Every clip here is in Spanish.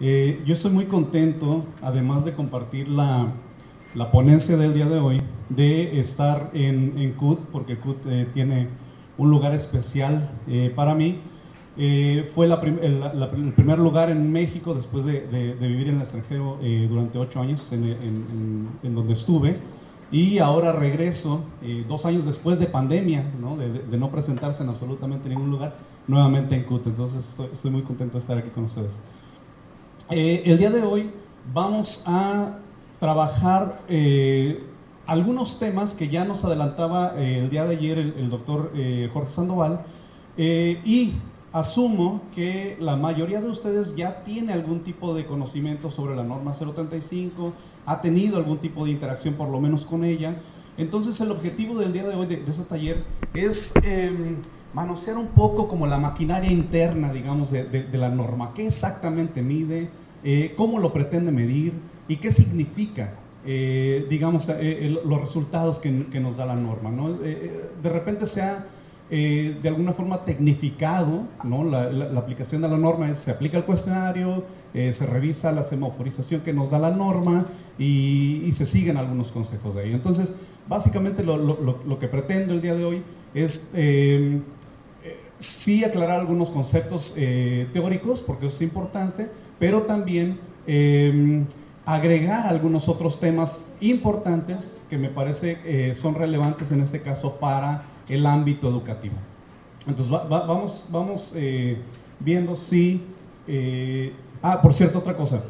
Eh, yo estoy muy contento, además de compartir la, la, ponencia del día de hoy, de estar en, en CUT, porque CUT eh, tiene un lugar especial eh, para mí. Eh, fue la el, el, primer lugar en México después de, de, de vivir en el extranjero durante ocho años en, en, en, donde estuve. Y ahora regreso, dos años después de pandemia, ¿no? De, de, no presentarse en absolutamente ningún lugar, nuevamente en CUT. Entonces estoy, estoy muy contento de estar aquí con ustedes. Eh, el día de hoy vamos a trabajar eh, algunos temas que ya nos adelantaba eh, el día de ayer el, el doctor eh, Jorge Sandoval eh, y asumo que la mayoría de ustedes ya tiene algún tipo de conocimiento sobre la norma 035, ha tenido algún tipo de interacción por lo menos con ella. Entonces el objetivo del día de hoy de, de este taller es em, manosear un poco como la maquinaria interna, digamos, de, de, de la norma. ¿Qué exactamente mide? Eh, ¿Cómo lo pretende medir? ¿Y qué significa, eh, digamos, eh, los resultados que, que, nos da la norma? ¿no? Eh, de repente se ha, de alguna forma, tecnificado, ¿no? La, la, la, aplicación de la norma es, se aplica el cuestionario, se revisa la semaforización que nos da la norma y, y se siguen algunos consejos de ahí. Entonces, básicamente lo, lo, lo, que pretendo el día de hoy es eh, sí aclarar algunos conceptos eh, teóricos, porque es importante, pero también eh, agregar algunos otros temas importantes que me parece eh, son relevantes en este caso para el ámbito educativo. Entonces va, va, vamos, vamos viendo si... ah, por cierto, otra cosa.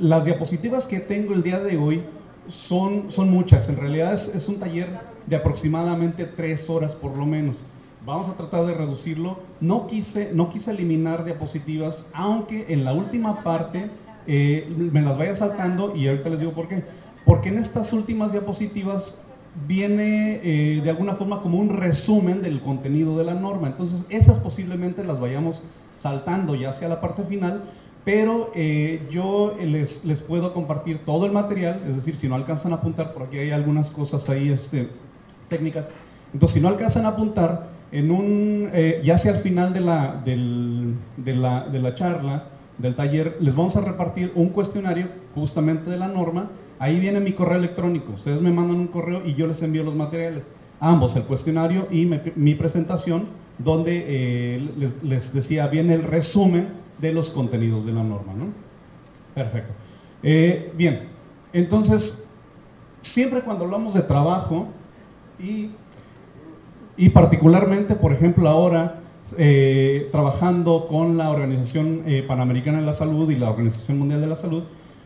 las diapositivas que tengo el día de hoy son, son muchas. En realidad es, es un taller de aproximadamente tres horas por lo menos. Vamos a tratar de reducirlo. No quise, no quise eliminar diapositivas, aunque en la última parte eh, me las vaya saltando y ahorita les digo por qué. Porque en estas últimas diapositivas viene eh, de alguna forma como un resumen del contenido de la norma. Entonces esas posiblemente las vayamos saltando ya hacia la parte final, pero eh, yo les, les, puedo compartir todo el material, es decir, si no alcanzan a apuntar, por aquí hay algunas cosas ahí este, técnicas, entonces si no alcanzan a apuntar, en un, eh, ya hacia el final de la, del, de, la, de la charla, del taller, les vamos a repartir un cuestionario justamente de la norma. Ahí viene mi correo electrónico. Ustedes me mandan un correo y yo les envío los materiales. Ambos, el cuestionario y me, mi presentación, donde eh, les, les, decía, viene el resumen de los contenidos de la norma. ¿no? Perfecto. Eh, bien, entonces, siempre cuando hablamos de trabajo y y particularmente, por ejemplo, ahora eh, trabajando con la Organización eh, Panamericana de la Salud y la Organización Mundial de la Salud,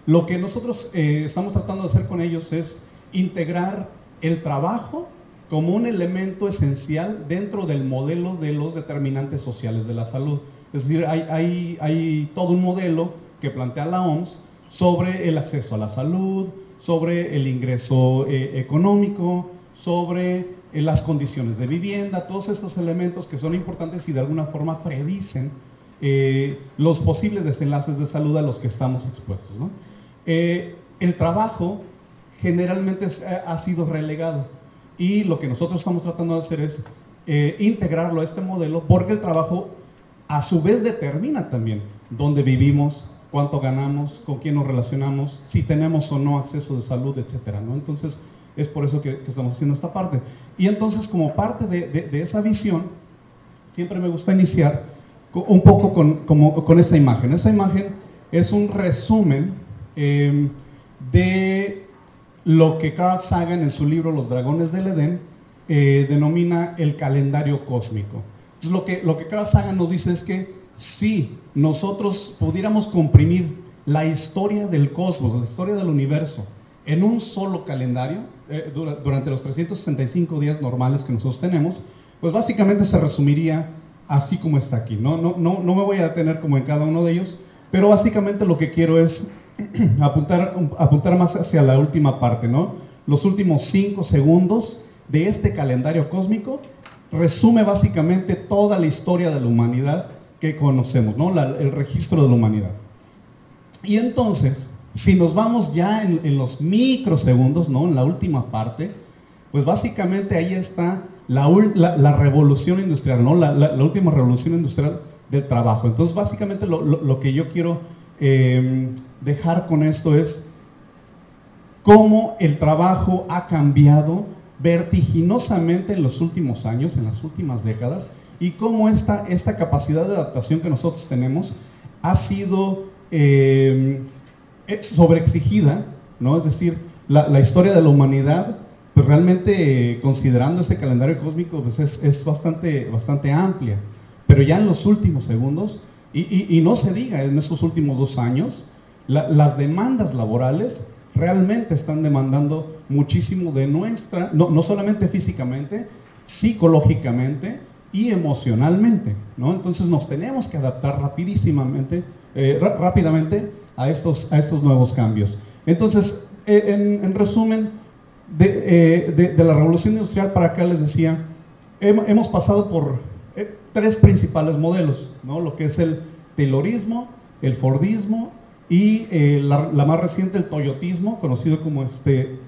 lo que nosotros eh, estamos tratando de hacer con ellos es integrar el trabajo como un elemento esencial dentro del modelo de los determinantes sociales de la salud. Es decir, hay, hay, hay todo un modelo que plantea la OMS sobre el acceso a la salud, sobre el ingreso eh, económico, sobre en las condiciones de vivienda, todos estos elementos que son importantes y de alguna forma predicen eh, los posibles desenlaces de salud a los que estamos expuestos. Eh, el trabajo generalmente eh, ha sido relegado y lo que nosotros estamos tratando de hacer es integrarlo a este modelo porque el trabajo a su vez determina también dónde vivimos, cuánto ganamos, con quién nos relacionamos, si tenemos o no acceso de salud, ¿no? Entonces, es por eso que, estamos haciendo esta parte. Y entonces, como parte de, de, esa visión, siempre me gusta iniciar un poco con, como, con esta imagen. Esta imagen es un resumen eh, de lo que Carl Sagan en su libro Los Dragones del Edén eh, denomina el calendario cósmico. Entonces, lo que, lo que Carl Sagan nos dice es que si nosotros pudiéramos comprimir la historia del cosmos, la historia del universo, en un solo calendario, eh, durante los 365 días normales que nosotros tenemos, pues básicamente se resumiría así como está aquí. No, no, no, no me voy a detener como en cada uno de ellos, pero básicamente lo que quiero es apuntar, apuntar más hacia la última parte, ¿no? Los últimos cinco segundos de este calendario cósmico resume básicamente toda la historia de la humanidad que conocemos, ¿no? La, el registro de la humanidad. Y entonces, si nos vamos ya en, los microsegundos, ¿no? En la última parte, pues básicamente ahí está la, la, revolución industrial, ¿no? La, última revolución industrial del trabajo. Entonces, básicamente lo, lo, que yo quiero em, dejar con esto es cómo el trabajo ha cambiado vertiginosamente en los últimos años, en las últimas décadas, y cómo esta, esta capacidad de adaptación que nosotros tenemos ha sido eh, sobreexigida, ¿no? Es decir, la, historia de la humanidad, pues realmente considerando este calendario cósmico, pues es, bastante, bastante amplia. Pero ya en los últimos segundos, y, no se diga en estos últimos dos años, las demandas laborales realmente están demandando muchísimo de nuestra, no, no solamente físicamente, psicológicamente, y emocionalmente, ¿no? Entonces nos tenemos que adaptar rapidísimamente, eh, rápidamente a estos, a estos nuevos cambios. Entonces, eh, en, resumen, eh, de, de, la revolución industrial para acá les decía, hemos pasado por tres principales modelos, ¿no? Lo que es el Taylorismo, el Fordismo y la, la, más reciente, el Toyotismo, conocido como este,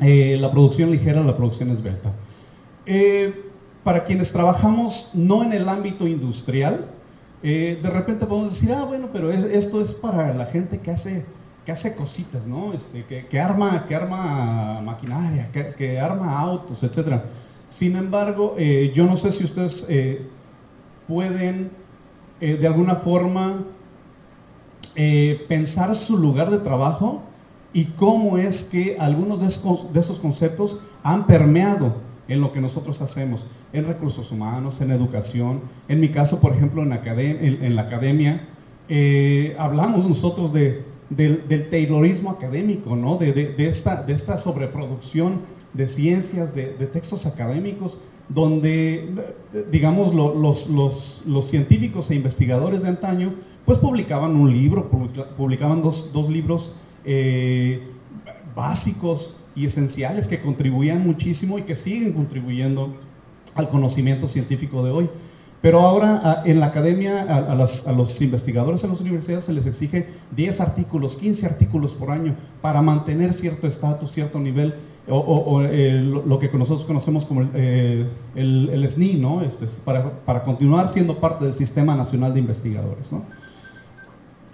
la producción ligera, la producción esbelta para quienes trabajamos no en el ámbito industrial, eh, de repente podemos decir, ah, bueno, pero esto es para la gente que hace, que hace cositas, ¿no? Este, que, arma, que arma maquinaria, que, arma autos, etc. Sin embargo, eh, yo no sé si ustedes eh, pueden de alguna forma pensar su lugar de trabajo y cómo es que algunos de de esos conceptos han permeado en lo que nosotros hacemos en recursos humanos, en educación. En mi caso, por ejemplo, en, en, la academia, eh, hablamos nosotros de, del, del, taylorismo académico, ¿no? de, de, esta, de esta sobreproducción de ciencias, de, textos académicos, donde, digamos, los, los, los, científicos e investigadores de antaño, pues publicaban un libro, publicaban dos, dos libros eh, básicos y esenciales que contribuían muchísimo y que siguen contribuyendo al conocimiento científico de hoy. Pero ahora en la academia, a, los investigadores en las universidades se les exige 10 artículos, 15 artículos por año para mantener cierto estatus, cierto nivel, o, eh, lo, que nosotros conocemos como el, eh, SNI, ¿no? Este, para, para, continuar siendo parte del Sistema Nacional de Investigadores. ¿no?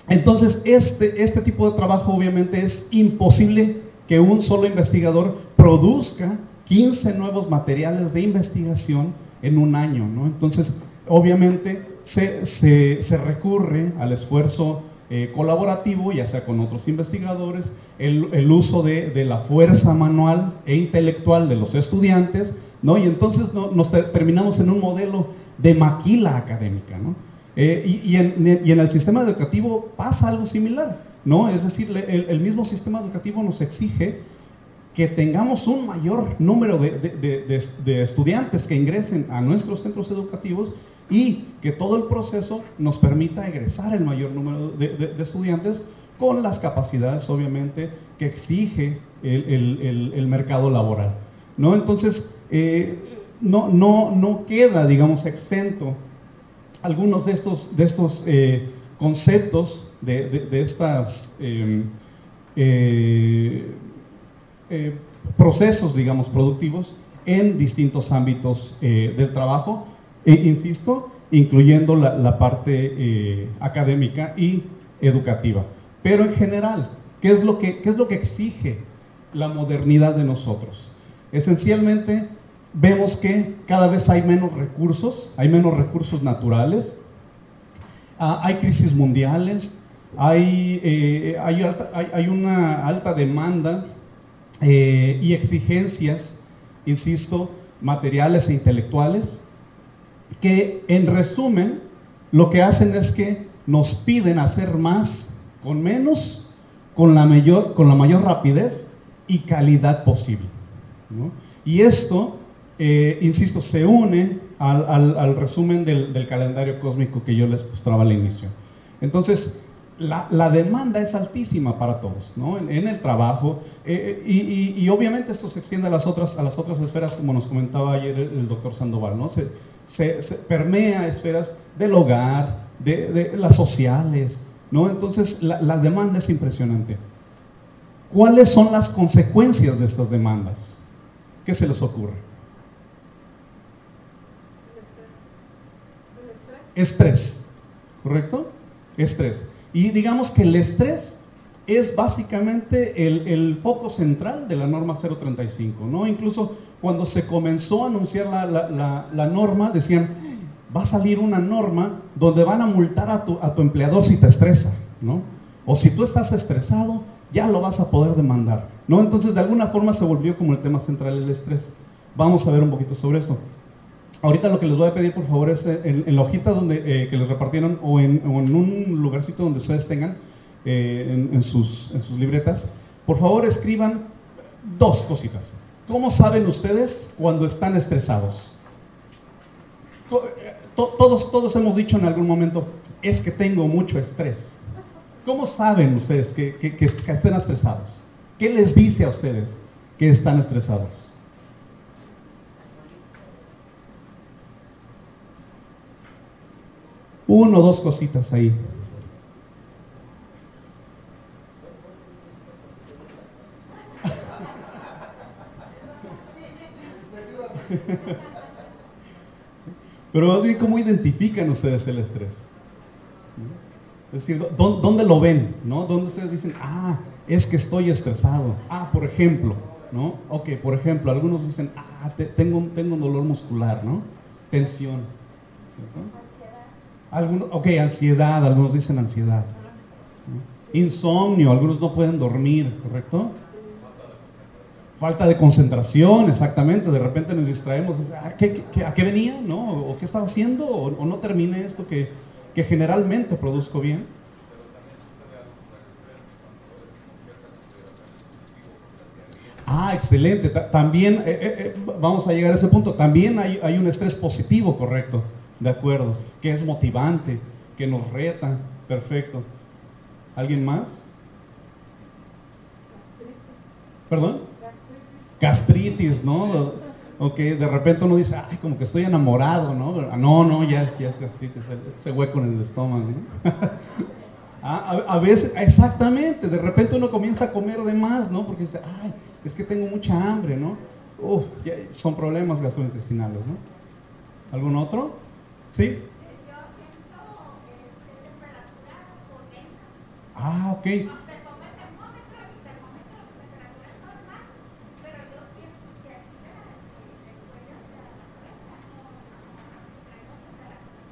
Entonces, este, este tipo de trabajo obviamente es imposible que un solo investigador produzca 15 nuevos materiales de investigación en un año. ¿no? Entonces, obviamente, se, se, recurre al esfuerzo eh, colaborativo, ya sea con otros investigadores, el, el uso de, de, la fuerza manual e intelectual de los estudiantes, ¿no? y entonces no, nos terminamos en un modelo de maquila académica. ¿no? Eh, y, y, en, y, en, el sistema educativo pasa algo similar, ¿no? es decir, el, el mismo sistema educativo nos exige que tengamos un mayor número de, estudiantes que ingresen a nuestros centros educativos y que todo el proceso nos permita egresar el mayor número de, estudiantes con las capacidades, obviamente, que exige el, mercado laboral. ¿no? Entonces, eh, no, no, no queda, digamos, exento algunos de estos, de estos eh, conceptos, de, estas... Em, eh, eh, procesos, digamos, productivos en distintos ámbitos eh, del trabajo, e, insisto, incluyendo la, parte eh, académica y educativa. Pero en general, ¿qué es, lo que, ¿qué es lo que exige la modernidad de nosotros? Esencialmente, vemos que cada vez hay menos recursos, hay menos recursos naturales, ah, hay crisis mundiales, hay, hay, hay, una alta demanda eh, y exigencias, insisto, materiales e intelectuales, que en resumen lo que hacen es que nos piden hacer más con menos, con la mayor, con la mayor rapidez y calidad posible. Y esto, eh, insisto, se une al, resumen del, del, calendario cósmico que yo les mostraba al inicio. Entonces, la, demanda es altísima para todos, ¿no? en, el trabajo, eh, eh, y, obviamente esto se extiende a las otras, a las otras esferas, como nos comentaba ayer el, doctor Sandoval, ¿no? Se, se, permea esferas del hogar, de, las sociales, ¿no? Entonces la, la, demanda es impresionante. ¿Cuáles son las consecuencias de estas demandas? ¿Qué se les ocurre? Estrés, ¿correcto? Estrés. Y digamos que el estrés es básicamente el, foco central de la norma 035, ¿no? Incluso cuando se comenzó a anunciar la, norma, decían, va a salir una norma donde van a multar a tu, a tu empleador si te estresa, ¿no? O si tú estás estresado, ya lo vas a poder demandar, ¿no? Entonces, de alguna forma se volvió como el tema central el estrés. Vamos a ver un poquito sobre esto. Ahorita lo que les voy a pedir, por favor, es eh, en, la hojita donde, eh, que les repartieron o en, un lugarcito donde ustedes tengan eh, en, sus, libretas, por favor escriban dos cositas. ¿Cómo saben ustedes cuando están estresados? Todos, todos hemos dicho en algún momento, es que tengo mucho estrés. ¿Cómo saben ustedes que, que, que estén estresados? ¿Qué les dice a ustedes que están estresados? Uno o dos cositas ahí. Pero más bien, ¿cómo identifican ustedes el estrés? Es decir, ¿dónde lo ven? ¿no? ¿Dónde ustedes dicen, ah, es que estoy estresado? Ah, por ejemplo, ¿no? Ok, por ejemplo, algunos dicen, ah, tengo, tengo un dolor muscular, ¿no? Tensión. ¿cierto? Algunos, ok, ansiedad, algunos dicen ansiedad. Insomnio, algunos no pueden dormir, ¿correcto? Falta de concentración, exactamente. De repente nos distraemos. ¿A ah, qué, a qué venía? ¿No? ¿O qué estaba haciendo? ¿O, no terminé esto que, que generalmente produzco bien? Ah, excelente. También, eh, eh, eh, vamos a llegar a ese punto, también hay, hay, un estrés positivo, correcto. De acuerdo. Que es motivante, que nos reta. Perfecto. ¿Alguien más? ¿Perdón? Gastritis, ¿no? Ok, de repente uno dice, ay, como que estoy enamorado, ¿no? No, no, ya ya es gastritis, ese hueco en el estómago. ah, a, veces, exactamente, de repente uno comienza a comer de más, ¿no? Porque dice, ay, es que tengo mucha hambre, ¿no? Uf, son problemas gastrointestinales, ¿no? ¿Algún otro? ¿Sí? Ah, ok.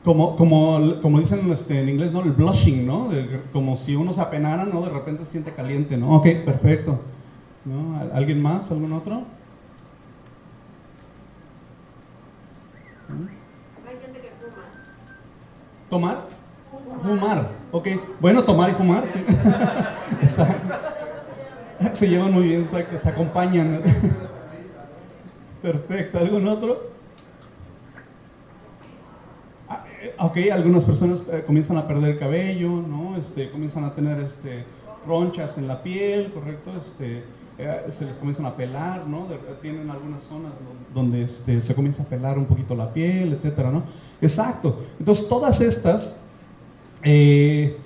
Como, como, como dicen este, en inglés, ¿no? El blushing, ¿no? como si uno se apenara, ¿no? De repente se siente caliente, ¿no? Ok, perfecto. ¿No? ¿Alguien más? ¿Algún otro? ¿Tomar? Fumar. Ok. Bueno, tomar y fumar. Se llevan muy bien, se, se acompañan. Perfecto. ¿Algún otro? Ah, eh, ok, algunas personas eh, comienzan a perder cabello, ¿no? Este, comienzan a tener este, ronchas en la piel, ¿correcto? Este, eh, se les comienzan a pelar, ¿no? tienen algunas zonas donde este, se comienza a pelar un poquito la piel, etcétera, ¿no? Exacto. Entonces, todas estas eh,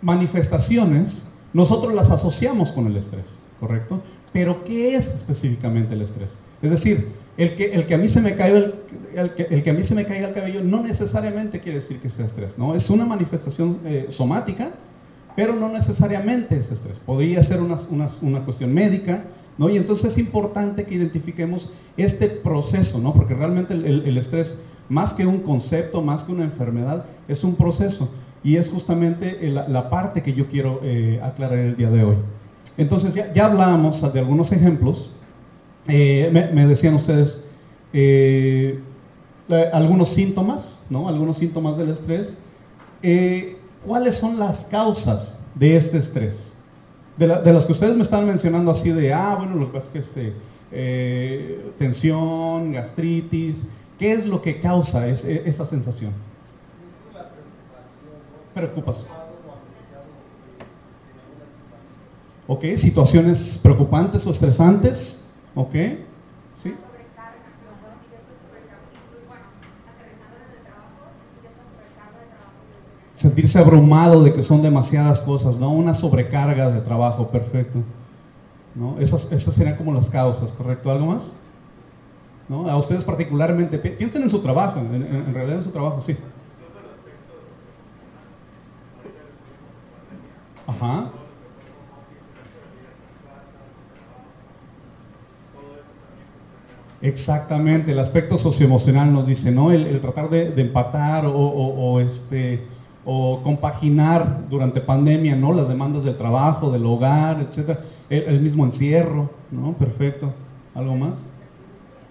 manifestaciones nosotros las asociamos con el estrés, ¿correcto? Pero, ¿qué es específicamente el estrés? Es decir, el que, el que a mí se me caiga el, el que a mí se me caiga el cabello no necesariamente quiere decir que sea estrés, ¿no? Es una manifestación eh, somática pero no necesariamente es estrés. Podría ser una, una, cuestión médica, ¿no? Y entonces es importante que identifiquemos este proceso, ¿no? Porque realmente el, estrés, más que un concepto, más que una enfermedad, es un proceso. Y es justamente la, parte que yo quiero eh, aclarar el día de hoy. Entonces ya, ya hablábamos de algunos ejemplos. Eh, me, decían ustedes eh, algunos síntomas, ¿no? Algunos síntomas del estrés. ¿Cuáles son las causas de este estrés? De, las que ustedes me están mencionando así de, ah, bueno, lo que pasa es que este, eh, tensión, gastritis, ¿qué es lo que causa e, esa sensación? La preocupación. Preocupación. Ok, situaciones preocupantes o estresantes. Ok. Sentirse abrumado de que son demasiadas cosas, ¿no? Una sobrecarga de trabajo, perfecto. ¿no? Esas, esas serían como las causas, ¿correcto? ¿Algo más? ¿No? A ustedes particularmente, piensen en su trabajo, en, realidad en su trabajo, sí. Ajá. Exactamente, el aspecto socioemocional nos dice, ¿no? El, tratar de, empatar o, este, o compaginar durante pandemia, ¿no? Las demandas del trabajo, del hogar, etcétera, el, mismo encierro, ¿no? Perfecto. ¿Algo más?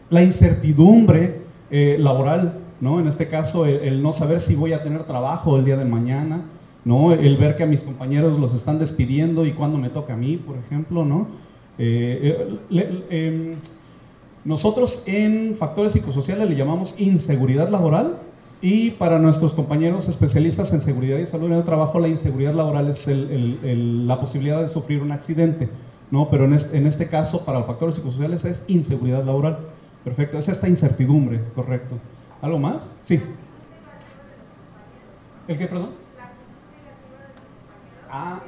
La incertidumbre eh, laboral, ¿no? En este caso, el, no saber si voy a tener trabajo el día de mañana, ¿no? El ver que a mis compañeros los están despidiendo y cuándo me toca a mí, por ejemplo, ¿no? Eh, eh, em, nosotros en factores psicosociales le llamamos inseguridad laboral y para nuestros compañeros especialistas en seguridad y salud en el trabajo, la inseguridad laboral es la posibilidad de sufrir un accidente, ¿no? Pero en este, en este caso, para los factores psicosociales es inseguridad laboral. Perfecto, es esta incertidumbre, correcto. ¿Algo más? Sí. ¿El qué, perdón? Ah,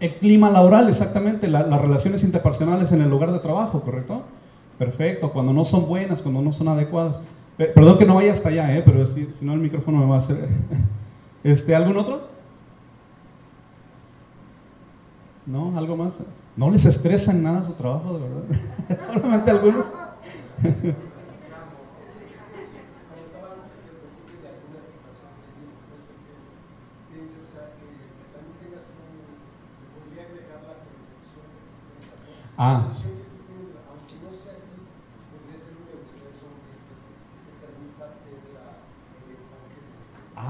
el clima laboral, exactamente, las relaciones interpersonales en el lugar de trabajo, ¿correcto? Perfecto, cuando no son buenas, cuando no son adecuadas. Perdón que no vaya hasta allá, ¿eh? pero si, no el micrófono me va a hacer... Este, ¿Algún otro? ¿No? ¿Algo más? ¿No les estresa en nada su trabajo, de verdad? Solamente algunos. ah.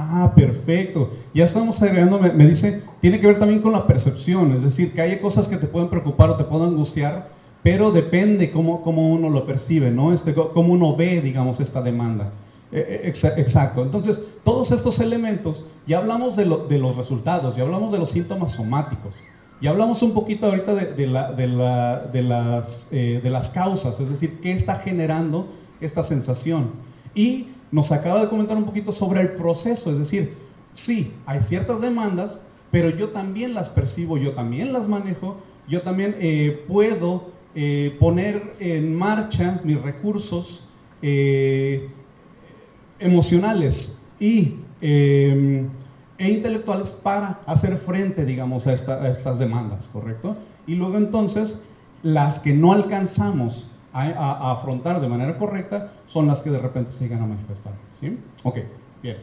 Ah, perfecto. Ya estamos agregando, me, dice, tiene que ver también con la percepción, es decir, que hay cosas que te pueden preocupar o te pueden angustiar, pero depende cómo, cómo uno lo percibe, ¿no? Este, cómo uno ve, digamos, esta demanda. Eh, eh, exacto. Entonces, todos estos elementos, ya hablamos de, los resultados, ya hablamos de los síntomas somáticos, ya hablamos un poquito ahorita de, de, de las, eh, las causas, es decir, qué está generando esta sensación. Y nos acaba de comentar un poquito sobre el proceso, es decir, sí, hay ciertas demandas, pero yo también las percibo, yo también las manejo, yo también eh, puedo eh, poner en marcha mis recursos eh, emocionales y, e intelectuales para hacer frente, digamos, a, a estas demandas, ¿correcto? Y luego entonces, las que no alcanzamos a, afrontar de manera correcta son las que de repente se llegan a manifestar. ¿sí? Ok, bien.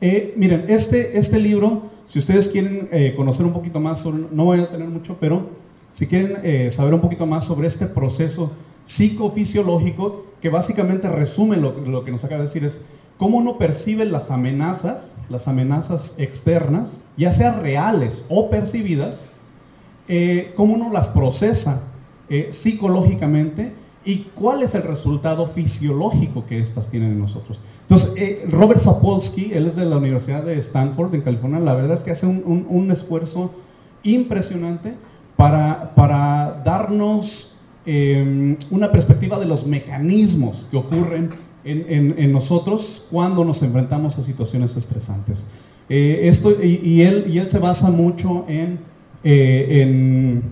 Eh, miren, este, este libro, si ustedes quieren eh, conocer un poquito más, no voy a tener mucho, pero si quieren eh, saber un poquito más sobre este proceso psicofisiológico, que básicamente resume lo, lo, que nos acaba de decir, es cómo uno percibe las amenazas, las amenazas externas, ya sean reales o percibidas, cómo uno las procesa eh, psicológicamente y cuál es el resultado fisiológico que estas tienen en nosotros. Entonces, eh, Robert Sapolsky, él es de la Universidad de Stanford, en California, la verdad es que hace un, un, esfuerzo impresionante para, para darnos em, una perspectiva de los mecanismos que ocurren en, en, nosotros cuando nos enfrentamos a situaciones estresantes. Eh, esto, y, él, y él se basa mucho en, en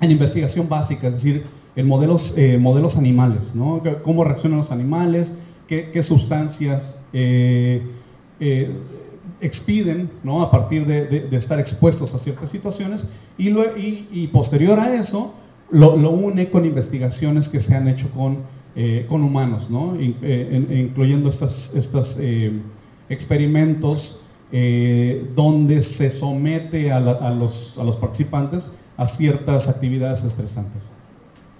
en investigación básica, es decir, en modelos, eh, modelos animales, ¿no? Cómo reaccionan los animales, qué, sustancias eh, eh, expiden, ¿no? A partir de, estar expuestos a ciertas situaciones y, y, posterior a eso lo, une con investigaciones que se han hecho con, con humanos, ¿no? incluyendo estos estas experimentos donde se somete a, los, a los participantes a ciertas actividades estresantes.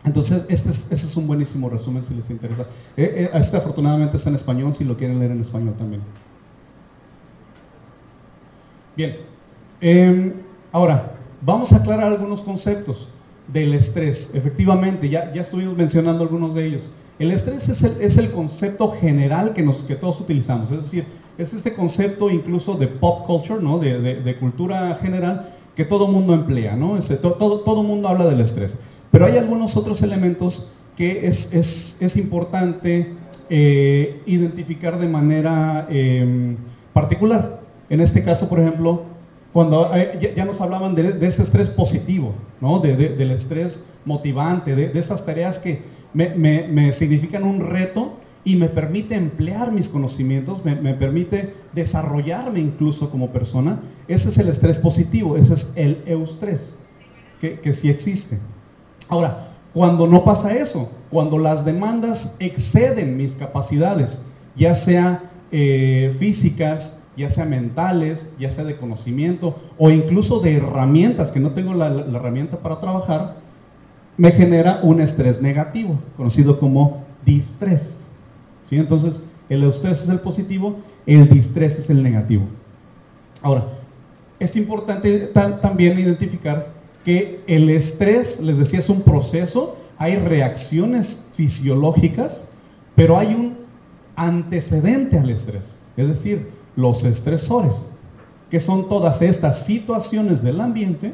Entonces, este es, un buenísimo resumen si les interesa. Eh, eh, este afortunadamente está en español, si lo quieren leer en español también. Bien, em, ahora, vamos a aclarar algunos conceptos del estrés. Efectivamente, ya, ya estuvimos mencionando algunos de ellos. El estrés es el, es el concepto general que, nos, que todos utilizamos, es decir, es este concepto incluso de pop culture, ¿no? de, de cultura general, que todo mundo emplea, ¿no? todo, todo mundo habla del estrés. Pero hay algunos otros elementos que es, es, es importante eh, identificar de manera em, particular. En este caso, por ejemplo, cuando ya, nos hablaban de, de, este estrés positivo, ¿no? De, del estrés motivante, de, estas tareas que me, me, me, significan un reto y me permite emplear mis conocimientos, me, permite desarrollarme incluso como persona, ese es el estrés positivo, ese es el eustrés, que, que sí existe. Ahora, cuando no pasa eso, cuando las demandas exceden mis capacidades, ya sea eh, físicas, ya sea mentales, ya sea de conocimiento o incluso de herramientas, que no tengo la, herramienta para trabajar, me genera un estrés negativo, conocido como distrés. ¿Sí? Entonces, el estrés es el positivo, el distrés es el negativo. Ahora, es importante también identificar que el estrés, les decía, es un proceso, hay reacciones fisiológicas, pero hay un antecedente al estrés, es decir, los estresores, que son todas estas situaciones del ambiente,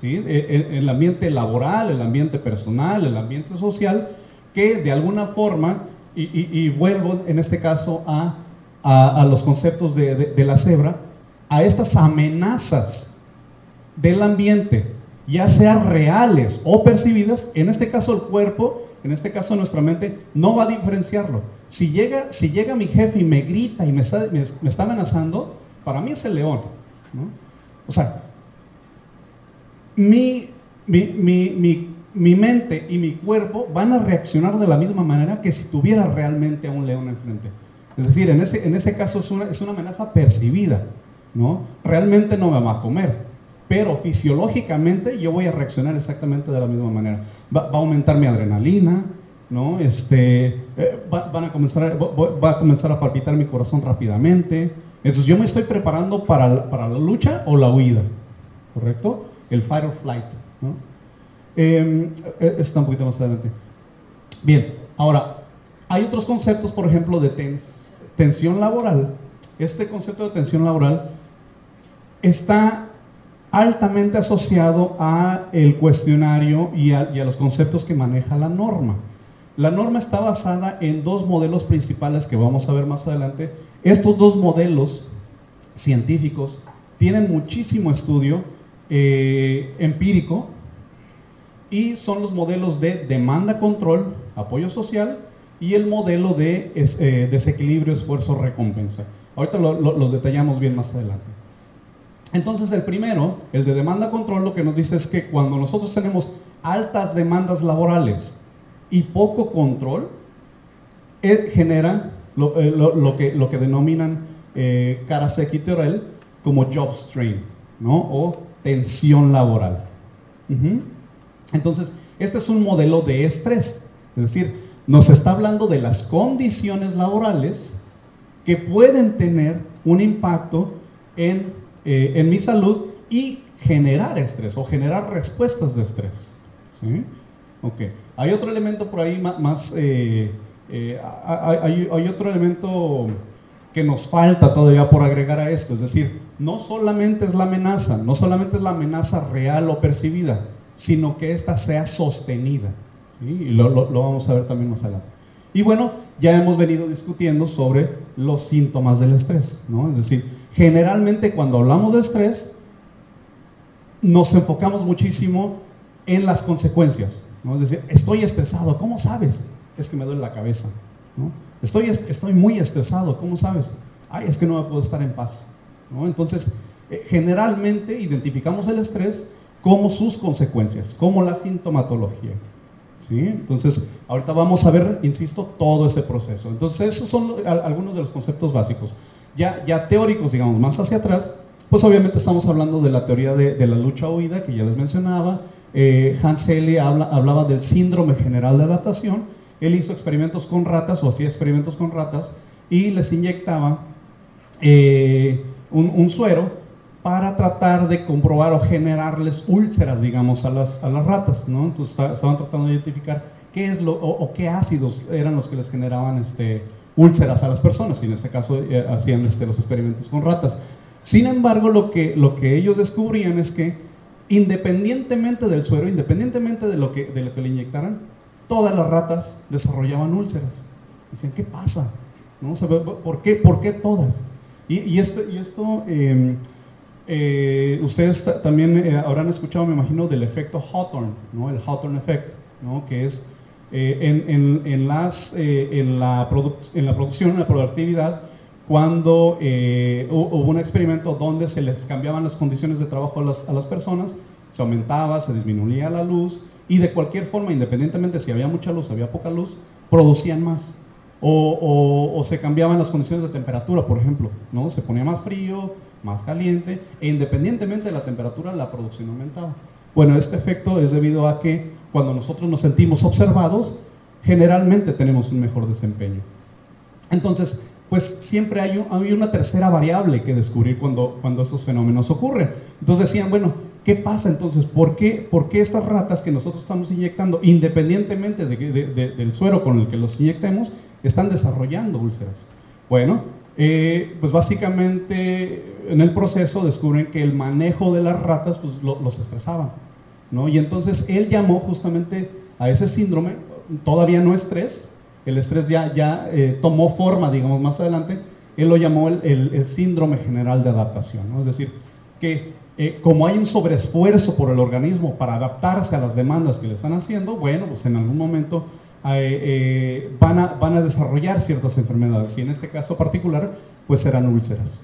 ¿sí? E, e, el, ambiente laboral, el ambiente personal, el ambiente social, que de alguna forma, y, vuelvo en este caso a, los conceptos de, de la cebra, a estas amenazas del ambiente, ya sean reales o percibidas, en este caso el cuerpo, en este caso nuestra mente, no va a diferenciarlo. Si llega, si llega mi jefe y me grita y me está, me, está amenazando, para mí es el león. O sea, mi, mi, mi, mente y mi cuerpo van a reaccionar de la misma manera que si tuviera realmente a un león enfrente. Es decir, en ese, en ese caso es una, es una amenaza percibida. ¿no? Realmente no me va a comer, pero fisiológicamente yo voy a reaccionar exactamente de la misma manera. Va, va a aumentar mi adrenalina, ¿no? Este, eh, va, van a comenzar, va, a comenzar a palpitar mi corazón rápidamente. Entonces yo me estoy preparando para, para la lucha o la huida, ¿correcto? El fight or flight, ¿no? Eh, está un poquito más adelante. Bien, ahora, hay otros conceptos, por ejemplo, de tensión laboral. Este concepto de tensión laboral está altamente asociado a el cuestionario y a, y a los conceptos que maneja la norma. La norma está basada en dos modelos principales que vamos a ver más adelante. Estos dos modelos científicos tienen muchísimo estudio eh, empírico y son los modelos de demanda control, apoyo social y el modelo de eh, desequilibrio esfuerzo recompensa. Ahorita los detallamos bien más adelante. Entonces el primero, el de demanda control, lo que nos dice es que cuando nosotros tenemos altas demandas laborales, y poco control eh, genera lo, eh, lo, que, lo que denominan eh, Karasek como job strain, ¿no? O tensión laboral. Entonces, este es un modelo de estrés, es decir, nos está hablando de las condiciones laborales que pueden tener un impacto en, eh, en mi salud y generar estrés o generar respuestas de estrés. ¿sí? Okay. Hay otro elemento por ahí más, eh, eh, hay, hay, otro elemento que nos falta todavía por agregar a esto, es decir, no solamente es la amenaza, no solamente es la amenaza real o percibida, sino que ésta sea sostenida. Y lo, lo, vamos a ver también más adelante. Y bueno, ya hemos venido discutiendo sobre los síntomas del estrés, ¿no? Es decir, generalmente cuando hablamos de estrés, nos enfocamos muchísimo en las consecuencias, es decir, estoy estresado, ¿cómo sabes? Es que me duele la cabeza. Estoy, estoy muy estresado, ¿cómo sabes? Ay, es que no me puedo estar en paz. Entonces, eh, generalmente identificamos el estrés como sus consecuencias, como la sintomatología. ¿sí? Entonces, ahorita vamos a ver, insisto, todo ese proceso. Entonces, esos son algunos de los conceptos básicos. Ya, ya teóricos, digamos, más hacia atrás, pues obviamente estamos hablando de la teoría de, de la lucha huida, que ya les mencionaba, eh, Hans Helle hablaba del síndrome general de adaptación. Él hizo experimentos con ratas o hacía experimentos con ratas y les inyectaba eh, un, suero para tratar de comprobar o generarles úlceras, digamos, a las, a las ratas. ¿no? Entonces estaban tratando de identificar qué es lo o, qué ácidos eran los que les generaban este, úlceras a las personas. Y en este caso eh, hacían este, los experimentos con ratas. Sin embargo, lo que, lo que ellos descubrían es que independientemente del suero, independientemente de lo que, de lo que le inyectaran, todas las ratas desarrollaban úlceras. Dicen, ¿qué pasa? ¿No? ¿por, qué, ¿Por qué todas? Y, esto, y esto em, eh, ustedes también eh, habrán escuchado, me imagino, del efecto Hawthorne, ¿no? el Hawthorne Effect, ¿no? que es eh, en, las, eh, en, la en la producción, en la productividad, cuando hubo un experimento donde se les cambiaban las condiciones de trabajo a las, a las personas, se aumentaba, se disminuía la luz y de cualquier forma, independientemente si había mucha luz, había poca luz, producían más. O, o, se cambiaban las condiciones de temperatura, por ejemplo, ¿no? Se ponía más frío, más caliente, e independientemente de la temperatura, la producción aumentaba. Bueno, este efecto es debido a que cuando nosotros nos sentimos observados, generalmente tenemos un mejor desempeño. Entonces, pues siempre hay, una tercera variable que descubrir cuando, cuando estos fenómenos ocurren. Entonces decían, bueno, ¿qué pasa entonces? ¿Por qué, por qué estas ratas que nosotros estamos inyectando, independientemente del suero con el que los inyectemos, están desarrollando úlceras? Bueno, eh, pues básicamente en el proceso descubren que el manejo de las ratas pues, los estresaba. ¿no? Y entonces él llamó justamente a ese síndrome, todavía no estrés, el estrés ya, ya eh, tomó forma, digamos, más adelante, él lo llamó el, síndrome general de adaptación. ¿no? Es decir, que eh, como hay un sobreesfuerzo por el organismo para adaptarse a las demandas que le están haciendo, bueno, pues en algún momento eh, van, a, van a desarrollar ciertas enfermedades y en este caso particular, pues serán úlceras.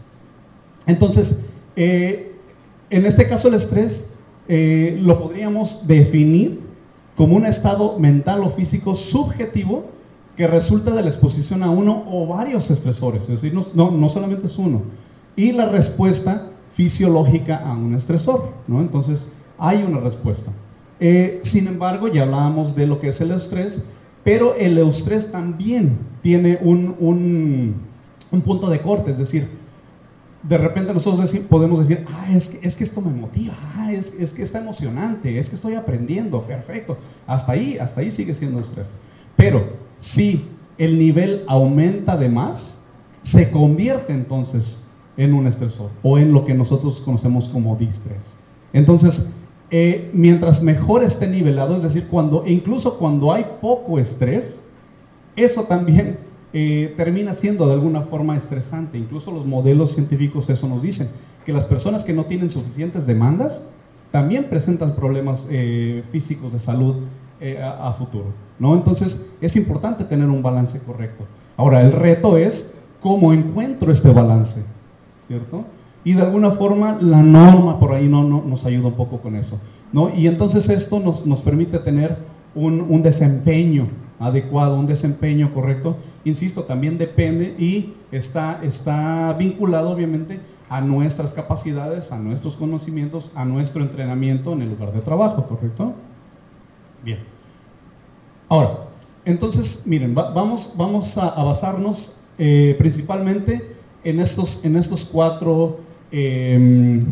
Entonces, en este caso el estrés lo podríamos definir como un estado mental o físico subjetivo que resulta de la exposición a uno o varios estresores, es decir, no, no, solamente es uno. Y la respuesta fisiológica a un estresor, ¿no? Entonces, hay una respuesta. Eh, sin embargo, ya hablábamos de lo que es el estrés, pero el estrés también tiene un, un, un punto de corte, es decir, de repente nosotros podemos decir, ah, es que, es que esto me motiva, ah, es, es, que está emocionante, es que estoy aprendiendo, perfecto. Hasta ahí, hasta ahí sigue siendo estrés. Pero si el nivel aumenta de más, se convierte entonces en un estresor o en lo que nosotros conocemos como distrés. Entonces, eh, mientras mejor esté nivelado, es decir, cuando, incluso cuando hay poco estrés, eso también eh, termina siendo de alguna forma estresante. Incluso los modelos científicos eso nos dicen, que las personas que no tienen suficientes demandas también presentan problemas eh, físicos de salud a futuro. ¿no? Entonces es importante tener un balance correcto. Ahora, el reto es cómo encuentro este balance, ¿cierto? Y de alguna forma la norma por ahí no, nos ayuda un poco con eso, ¿no? Y entonces esto nos, nos permite tener un, un, desempeño adecuado, un desempeño correcto. Insisto, también depende y está, está vinculado obviamente a nuestras capacidades, a nuestros conocimientos, a nuestro entrenamiento en el lugar de trabajo, ¿correcto? Bien. Ahora, entonces, miren, vamos, vamos a, basarnos eh, principalmente en estos, en estos cuatro em,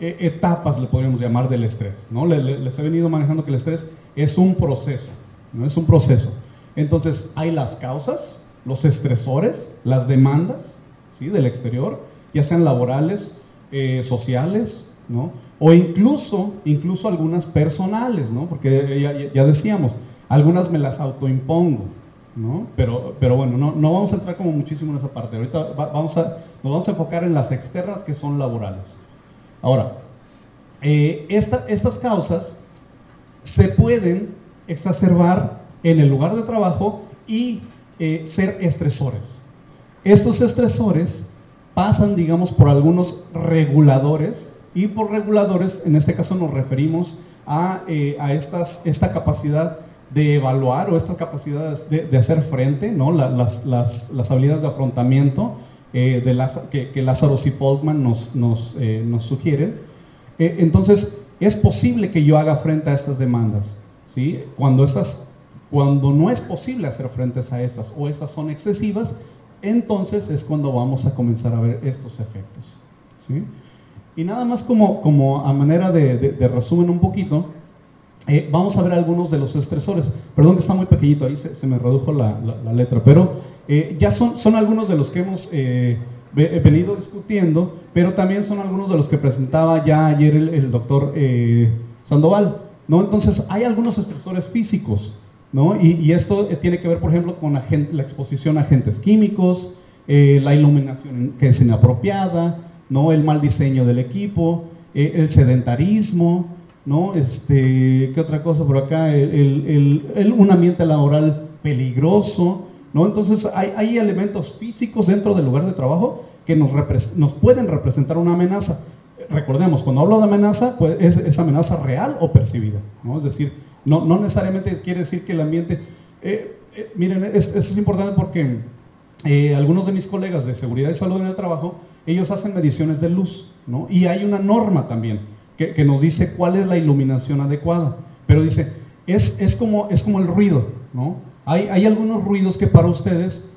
e, etapas, le podríamos llamar, del estrés. ¿no? Les, he venido manejando que el estrés es un proceso, ¿no? es un proceso. Entonces, hay las causas, los estresores, las demandas ¿sí? del exterior, ya sean laborales, eh, sociales, ¿no? o incluso, incluso algunas personales, ¿no? porque ya, ya decíamos, algunas me las autoimpongo, ¿no? Pero, pero bueno, no, no vamos a entrar como muchísimo en esa parte. Ahorita vamos a, nos vamos a enfocar en las externas que son laborales. Ahora, eh, estas causas se pueden exacerbar en el lugar de trabajo y eh, ser estresores. Estos estresores pasan, digamos, por algunos reguladores y por reguladores, en este caso nos referimos a, eh, a estas, esta capacidad de evaluar o estas capacidades de, hacer frente, ¿no? las, las, las, habilidades de afrontamiento eh, de que, que, Lázaro y Polkman nos, nos, eh, nos sugieren. Eh, entonces, es posible que yo haga frente a estas demandas. ¿sí? Cuando, estas, cuando no es posible hacer frente a estas o estas son excesivas, entonces es cuando vamos a comenzar a ver estos efectos. ¿sí? Y nada más como, como a manera de, de resumen un poquito, eh, vamos a ver algunos de los estresores. Perdón que está muy pequeñito, ahí se, me redujo la, letra, pero eh, ya son, son algunos de los que hemos eh, venido discutiendo, pero también son algunos de los que presentaba ya ayer el, doctor Sandoval. ¿no? Entonces, hay algunos estresores físicos, ¿no? y, esto tiene que ver, por ejemplo, con la, la exposición a agentes químicos, la iluminación que es inapropiada, ¿no? el mal diseño del equipo, el sedentarismo, ¿no? Este, ¿Qué otra cosa por acá? El, un ambiente laboral peligroso, ¿no? Entonces hay, hay, elementos físicos dentro del lugar de trabajo que nos, nos pueden representar una amenaza. Recordemos, cuando hablo de amenaza, pues es, es amenaza real o percibida, ¿no? Es decir, no, no necesariamente quiere decir que el ambiente... Eh, eh, miren, eso es importante porque eh, algunos de mis colegas de seguridad y salud en el trabajo, ellos hacen mediciones de luz, ¿no? Y hay una norma también que, nos dice cuál es la iluminación adecuada. Pero dice, es, es, como, es como el ruido, ¿no? Hay, hay algunos ruidos que para ustedes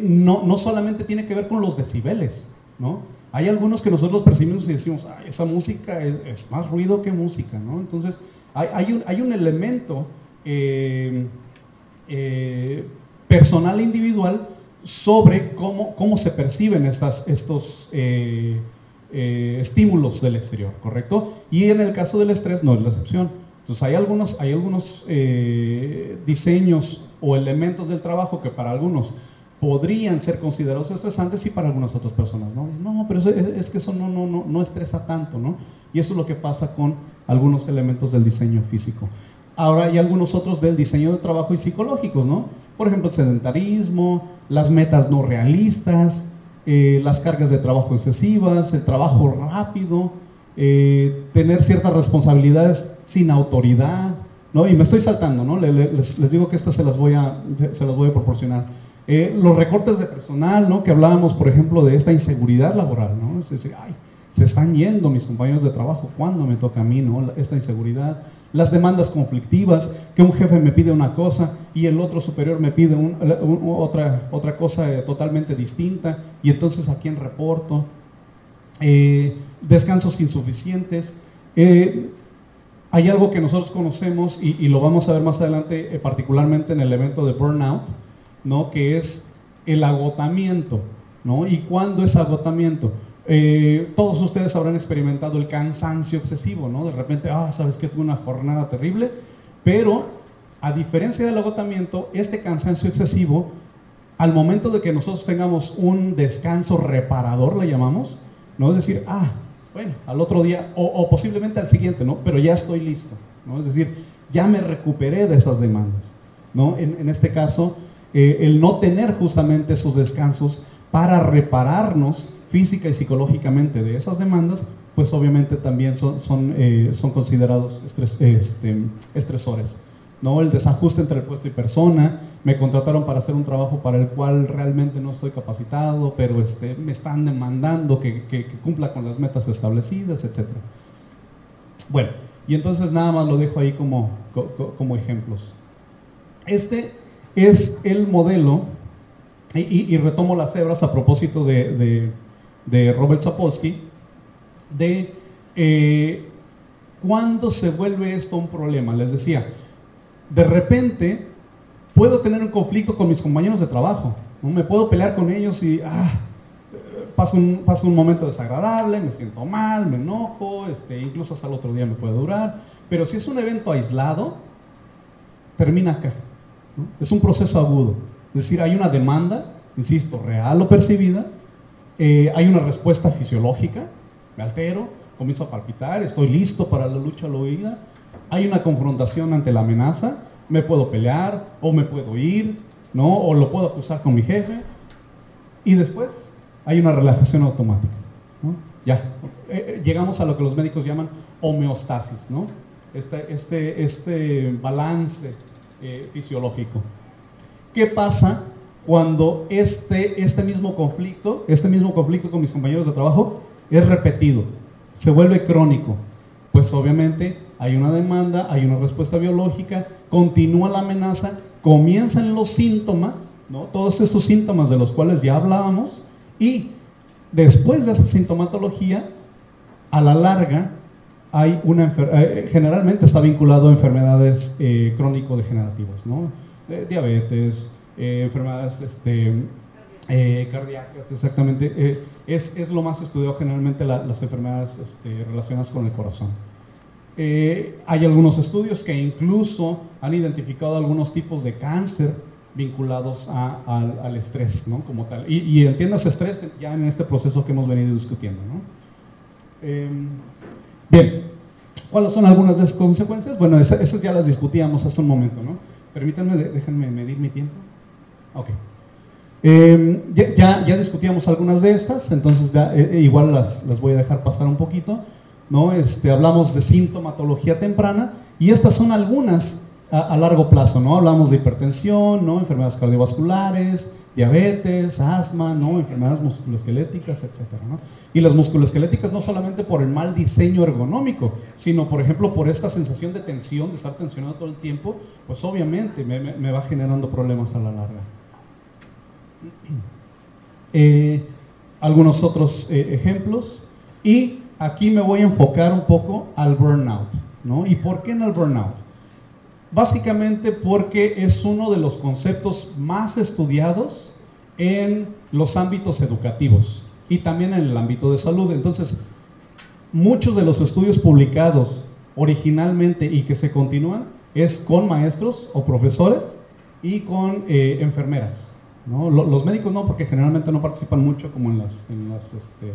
no, no solamente tiene que ver con los decibeles, ¿no? Hay algunos que nosotros percibimos y decimos, esa música es, más ruido que música, ¿no? Entonces, hay, hay, un, hay un, elemento eh, eh, personal e individual sobre cómo, cómo se perciben estas, estos eh, estímulos del exterior, ¿correcto? Y en el caso del estrés no es la excepción. Entonces, hay algunos, hay algunos diseños o elementos del trabajo que para algunos podrían ser considerados estresantes y para algunas otras personas, ¿no? No, pero es, que eso no, no, no, no estresa tanto, ¿no? Y eso es lo que pasa con algunos elementos del diseño físico. Ahora hay algunos otros del diseño de trabajo y psicológicos, ¿no? Por ejemplo, el sedentarismo, las metas no realistas, eh, las cargas de trabajo excesivas, el trabajo rápido, eh, tener ciertas responsabilidades sin autoridad, ¿no? Y me estoy saltando, ¿no? Les, les, digo que estas se las voy a, se las voy a proporcionar. Eh, los recortes de personal, ¿no? Que hablábamos, por ejemplo, de esta inseguridad laboral, ¿no? Es decir, ay, se están yendo mis compañeros de trabajo, ¿cuándo me toca a mí, ¿no? Esta inseguridad. Las demandas conflictivas, que un jefe me pide una cosa y el otro superior me pide otra, otra cosa eh, totalmente distinta, y entonces a quién reporto. Eh, descansos insuficientes. hay algo que nosotros conocemos y, y, lo vamos a ver más adelante, particularmente en el evento de burnout, ¿no? que es el agotamiento. ¿no? ¿Y cuándo es agotamiento? Eh, todos ustedes habrán experimentado el cansancio excesivo, ¿no? De repente, ah, sabes que tuve una jornada terrible, pero a diferencia del agotamiento, este cansancio excesivo, al momento de que nosotros tengamos un descanso reparador, le llamamos, ¿no? Es decir, ah, bueno, al otro día, o, posiblemente al siguiente, ¿no? Pero ya estoy listo, ¿no? Es decir, ya me recuperé de esas demandas, ¿no? En, este caso, eh, el no tener justamente esos descansos para repararnos física y psicológicamente de esas demandas, pues obviamente también son, son, eh, son considerados este, estresores. ¿no? El desajuste entre puesto y persona, me contrataron para hacer un trabajo para el cual realmente no estoy capacitado, pero este, me están demandando que, cumpla con las metas establecidas, etc. Bueno, y entonces nada más lo dejo ahí como, como ejemplos. Este es el modelo, y, retomo las cebras a propósito de, Robert Sapolsky, de eh, cuándo se vuelve esto un problema. Les decía, de repente puedo tener un conflicto con mis compañeros de trabajo, ¿no? me puedo pelear con ellos y ah, paso, un, paso un momento desagradable, me siento mal, me enojo, este, incluso hasta el otro día me puede durar, pero si es un evento aislado, termina acá. Es un proceso agudo. Es decir, hay una demanda, insisto, real o percibida, eh, hay una respuesta fisiológica, me altero, comienzo a palpitar, estoy listo para la lucha a la huida, hay una confrontación ante la amenaza, me puedo pelear o me puedo ir, ¿no? o lo puedo acusar con mi jefe, y después hay una relajación automática. Ya, eh, eh, llegamos a lo que los médicos llaman homeostasis, ¿no? este, este, este balance fisiológico. ¿Qué pasa cuando este, este mismo conflicto, este mismo conflicto con mis compañeros de trabajo es repetido, se vuelve crónico? Pues obviamente hay una demanda, hay una respuesta biológica, continúa la amenaza, comienzan los síntomas, ¿no? todos estos síntomas de los cuales ya hablábamos, y después de esa sintomatología, a la larga hay una eh, generalmente está vinculado a enfermedades eh, crónico-degenerativas, ¿no? diabetes, eh, enfermedades este, cardíacas, exactamente. Es, es, lo más estudiado generalmente las enfermedades este, relacionadas con el corazón. hay algunos estudios que incluso han identificado algunos tipos de cáncer vinculados al, al, estrés, ¿no? Como tal. Y, entiendas estrés ya en este proceso que hemos venido discutiendo, ¿no? Em, Bien, ¿Cuáles son algunas de esas consecuencias? Bueno, esas, ya las discutíamos hace un momento, ¿no? Permítanme, déjenme medir mi tiempo. Ok. Em, ya, ya, discutíamos algunas de estas, entonces ya, eh, eh, igual las, las, voy a dejar pasar un poquito. ¿no? Este, hablamos de sintomatología temprana y estas son algunas a, largo plazo. ¿no? Hablamos de hipertensión, ¿no? enfermedades cardiovasculares, diabetes, asma, ¿no? enfermedades musculoesqueléticas, etc. ¿no? Y las musculoesqueléticas no solamente por el mal diseño ergonómico, sino por ejemplo por esta sensación de tensión, de estar tensionado todo el tiempo, pues obviamente me, me, va generando problemas a la larga. Eh, algunos otros eh, ejemplos y aquí me voy a enfocar un poco al burnout. ¿no? ¿Y por qué en el burnout? Básicamente porque es uno de los conceptos más estudiados en los ámbitos educativos y también en el ámbito de salud. Entonces, muchos de los estudios publicados originalmente y que se continúan es con maestros o profesores y con eh, enfermeras. Los médicos no, porque generalmente no participan mucho como en, las, este,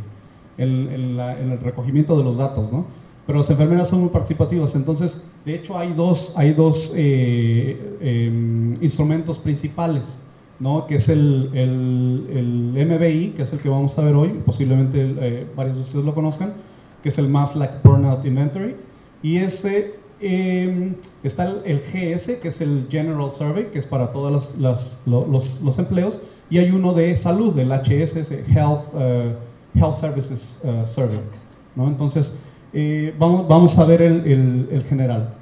en, el recogimiento de los datos, ¿no? pero las enfermeras son muy participativas. Entonces, de hecho, hay dos, hay dos eh, em, instrumentos principales, ¿no? que es el, el, MBI, que es el que vamos a ver hoy, posiblemente eh, varios de ustedes lo conozcan, que es el Mass Like Burnout Inventory, y ese em, está el, GS, que es el General Survey, que es para todos los, los, empleos, y hay uno de salud, el HS, Health, uh, Health Services uh, Survey. ¿no? Entonces, eh, vamos, vamos, a ver el, general.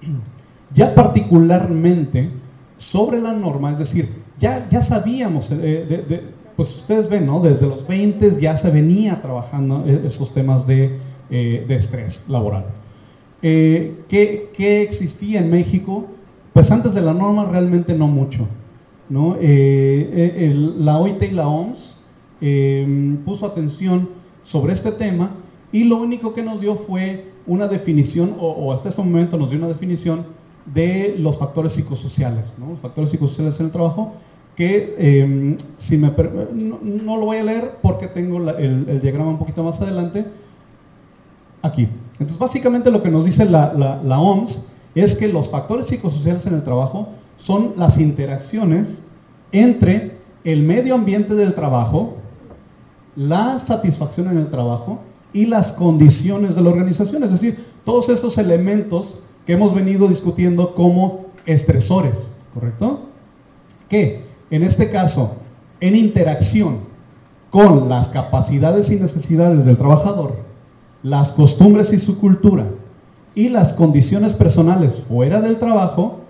Ya particularmente sobre la norma, es decir, ya, ya sabíamos, eh, pues ustedes ven, ¿no? Desde los 20 ya se venía trabajando esos temas de, eh, de estrés laboral. ¿qué, ¿qué, existía en México? Pues antes de la norma realmente no mucho. ¿no? la OIT y la OMS puso atención sobre este tema y lo único que nos dio fue una definición, o, hasta ese momento nos dio una definición de los factores psicosociales, ¿no? los factores psicosociales en el trabajo, que em, si me, no, lo voy a leer porque tengo el, diagrama un poquito más adelante, aquí. Entonces básicamente lo que nos dice la, la, OMS es que los factores psicosociales en el trabajo son las interacciones entre el medio ambiente del trabajo, la satisfacción en el trabajo y las condiciones de la organización, es decir, todos esos elementos que hemos venido discutiendo como estresores, ¿correcto? Que en este caso, en interacción con las capacidades y necesidades del trabajador, las costumbres y su cultura y las condiciones personales fuera del trabajo,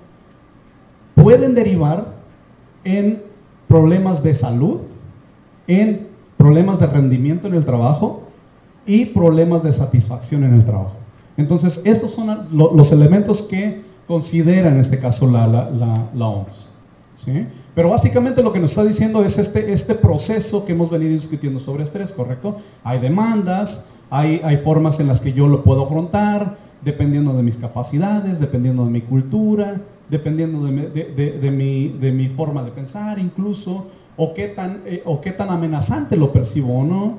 pueden derivar en problemas de salud, en problemas de rendimiento en el trabajo y problemas de satisfacción en el trabajo. Entonces, estos son los elementos que considera en este caso la, la, OMS. ¿sí? Pero básicamente lo que nos está diciendo es este, este proceso que hemos venido discutiendo sobre estrés, ¿correcto? Hay demandas, hay, hay formas en las que yo lo puedo afrontar, dependiendo de mis capacidades, dependiendo de mi cultura, dependiendo de, de, de, mi, de mi forma de pensar incluso, o qué tan, eh, o qué tan amenazante lo percibo o no.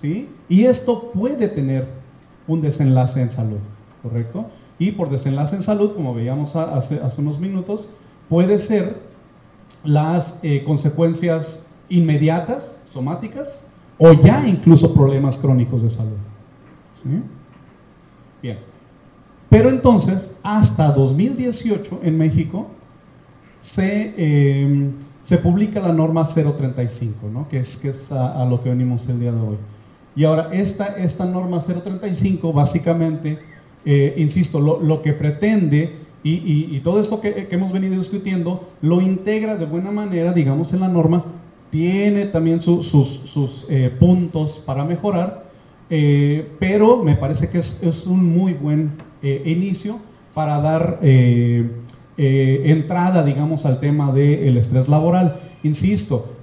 ¿sí? Y esto puede tener un desenlace en salud, ¿correcto? Y por desenlace en salud, como veíamos hace, hace unos minutos, puede ser las eh, consecuencias inmediatas, somáticas, o ya incluso problemas crónicos de salud. ¿sí? Bien. Pero entonces, hasta 2018 en México, se... Eh, se publica la norma 035, ¿no? que es, que es a, lo que venimos el día de hoy. Y ahora, esta, esta norma 035 básicamente, eh, insisto, lo, lo, que pretende y, y, todo esto que, que, hemos venido discutiendo lo integra de buena manera, digamos, en la norma, tiene también sus, eh, puntos para mejorar, eh, pero me parece que es, un muy buen inicio para dar eh, entrada, digamos, al tema del estrés laboral. Insisto,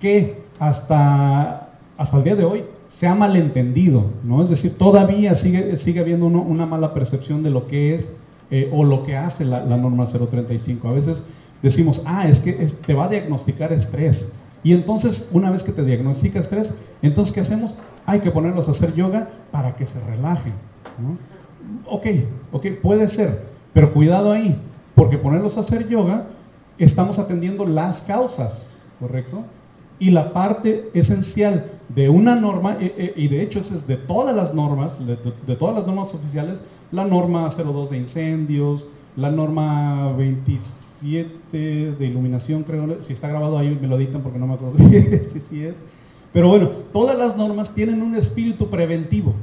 que hasta, hasta el día de hoy se ha malentendido, ¿no? Es decir, todavía sigue, sigue habiendo una mala percepción de lo que es eh, o lo que hace la, norma 035. A veces decimos, ah, es que te va a diagnosticar estrés. Y entonces, una vez que te diagnostica estrés, entonces, ¿qué hacemos? Hay que ponerlos a hacer yoga para que se relajen. Ok, ok, puede ser, pero cuidado ahí, porque ponerlos a hacer yoga, estamos atendiendo las causas, ¿correcto? Y la parte esencial de una norma, eh, eh, y de hecho es de todas las normas, de, todas las normas oficiales, la norma 02 de incendios, la norma 27 de iluminación, creo, si está grabado ahí me lo dictan porque no me acuerdo si, si es. Pero bueno, todas las normas tienen un espíritu preventivo,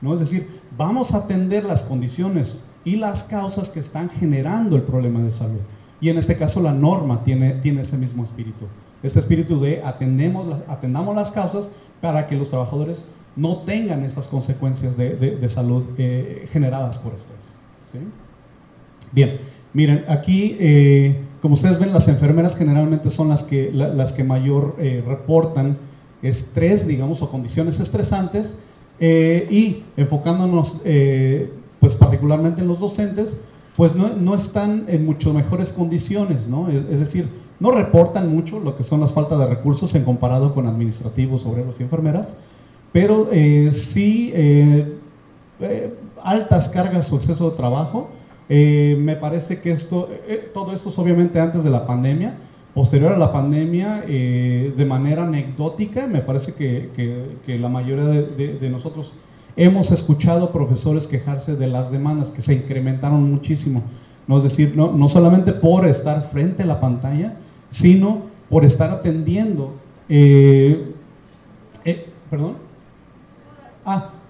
¿no? Es decir, vamos a atender las condiciones y las causas que están generando el problema de salud. Y en este caso la norma tiene, tiene ese mismo espíritu. Este espíritu de atendemos, atendamos las causas para que los trabajadores no tengan esas consecuencias de, salud eh, generadas por estrés. Bien, miren, aquí, eh, como ustedes ven, las enfermeras generalmente son las que, las que mayor eh, reportan estrés, digamos, o condiciones estresantes, y enfocándonos, pues particularmente en los docentes, pues no, no, están en mucho mejores condiciones, ¿no? es decir, no reportan mucho lo que son las faltas de recursos en comparado con administrativos, obreros y enfermeras, pero eh, sí eh, eh, altas cargas o exceso de trabajo. Me parece que esto, todo esto es obviamente antes de la pandemia. Posterior a la pandemia, de manera anecdótica, me parece que, la mayoría de, nosotros hemos escuchado profesores quejarse de las demandas que se incrementaron muchísimo. ¿no? Es decir, no, no solamente por estar frente a la pantalla, sino por estar atendiendo, eh, eh, perdón,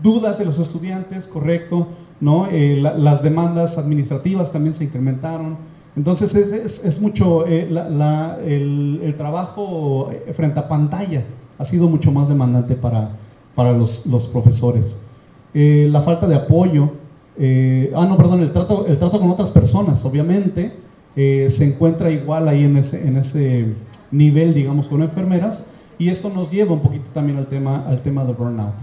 dudas de los estudiantes, correcto, ¿no? Eh, las demandas administrativas también se incrementaron. Entonces es, mucho, el, trabajo frente a pantalla ha sido mucho más demandante para, para los, los profesores. la falta de apoyo, ah, no, perdón, el trato, el trato con otras personas, obviamente, eh, se encuentra igual ahí en ese, en ese nivel, digamos, con enfermeras, y esto nos lleva un poquito también al tema, al tema de burnout.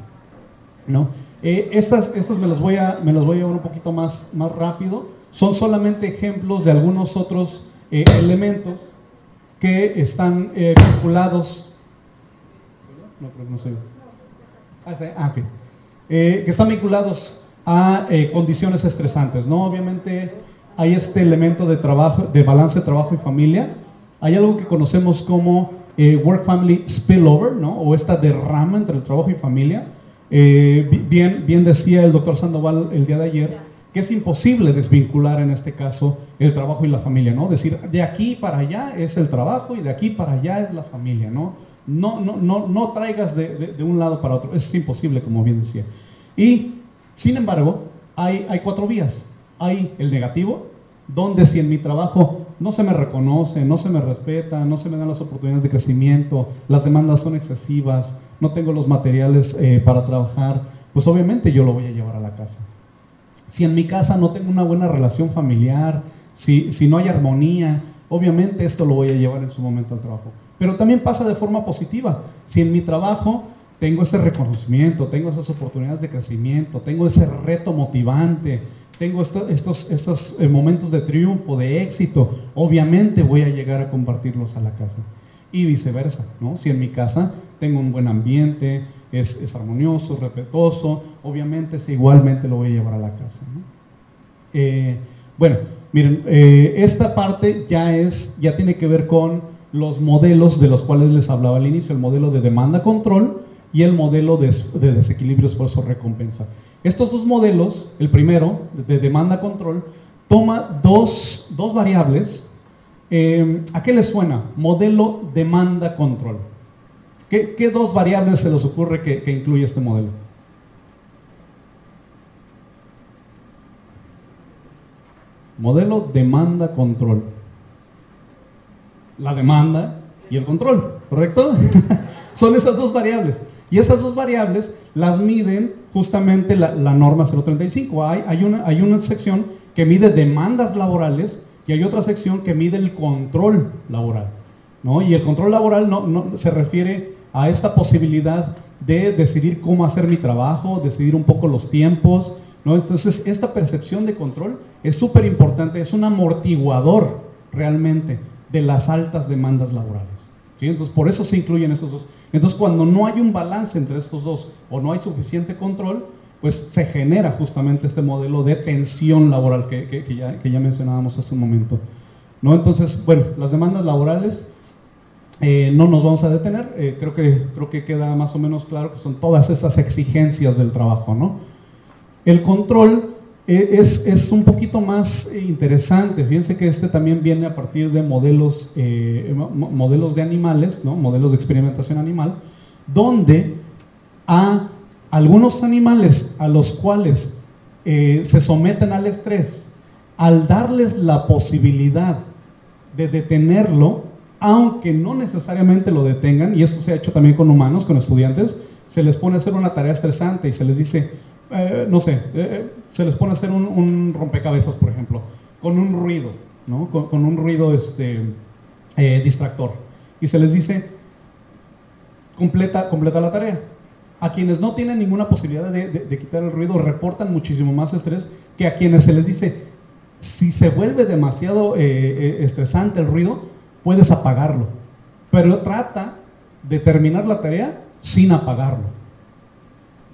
¿No? Eh, estas, estas me las voy a, me las voy a llevar un poquito más, más rápido. Son solamente ejemplos de algunos otros eh, elementos que están vinculados. No, no sé. Ah, ah, que están vinculados a condiciones estresantes, ¿no? Obviamente hay este elemento de trabajo, de balance de trabajo y familia. Hay algo que conocemos como eh, work family spillover, ¿no? O esta derrama entre el trabajo y familia. Eh, bien, bien decía el doctor Sandoval el día de ayer que es imposible desvincular en este caso el trabajo y la familia, ¿no? Decir, de aquí para allá es el trabajo y de aquí para allá es la familia, ¿no? No, no, no, no traigas de, de un lado para otro, es imposible, como bien decía. Y, sin embargo, hay, hay cuatro vías hay el negativo, donde si en mi trabajo no se me reconoce, no se me respeta, no se me dan las oportunidades de crecimiento, las demandas son excesivas, no tengo los materiales eh, para trabajar, pues obviamente yo lo voy a llevar a la casa. Si en mi casa no tengo una buena relación familiar, si, si no hay armonía, obviamente esto lo voy a llevar en su momento al trabajo. Pero también pasa de forma positiva. Si en mi trabajo tengo ese reconocimiento, tengo esas oportunidades de crecimiento, tengo ese reto motivante, tengo estos, estos eh, momentos de triunfo, de éxito, obviamente voy a llegar a compartirlos a la casa. Y viceversa, ¿no? Si en mi casa tengo un buen ambiente, es, armonioso, respetuoso, obviamente igualmente lo voy a llevar a la casa. Eh, bueno, miren, eh, esta parte ya, es, ya tiene que ver con los modelos de los cuales les hablaba al inicio, el modelo de demanda-control y el modelo de, de desequilibrio esfuerzo-recompensa. Estos dos modelos, el primero, de demanda-control, toma dos, variables. Eh, ¿A qué les suena? Modelo demanda-control. ¿Qué, dos variables se les ocurre que, incluye este modelo? Modelo demanda-control. La demanda y el control, ¿correcto? Son esas dos variables. Y esas dos variables las miden justamente la, norma 035. Hay, hay, una, hay una sección que mide demandas laborales y hay otra sección que mide el control laboral. ¿no? Y el control laboral no, no, se refiere a esta posibilidad de decidir cómo hacer mi trabajo, decidir un poco los tiempos. ¿no? Entonces, esta percepción de control es súper importante, es un amortiguador realmente de las altas demandas laborales. ¿sí? Entonces, por eso se incluyen estos dos. Entonces, cuando no hay un balance entre estos dos o no hay suficiente control, pues se genera justamente este modelo de tensión laboral que, que, ya, que ya, mencionábamos hace un momento. ¿no? Entonces, bueno, las demandas laborales eh, no nos vamos a detener, eh, creo, que, creo que queda más o menos claro que son todas esas exigencias del trabajo. ¿no? El control eh, es, es, un poquito más interesante. Fíjense que este también viene a partir de modelos, modelos de animales, ¿no? modelos de experimentación animal, donde a algunos animales a los cuales se someten al estrés, al darles la posibilidad de detenerlo, aunque no necesariamente lo detengan, y esto se ha hecho también con humanos, con estudiantes, se les pone a hacer una tarea estresante y se les dice, eh, no sé, eh, se les pone a hacer un, rompecabezas, por ejemplo, con un ruido, ¿no? con, un ruido este, eh, distractor. Y se les dice, completa, completa la tarea. A quienes no tienen ninguna posibilidad de, quitar el ruido reportan muchísimo más estrés que a quienes se les dice, si se vuelve demasiado estresante el ruido, puedes apagarlo. Pero trata de terminar la tarea sin apagarlo.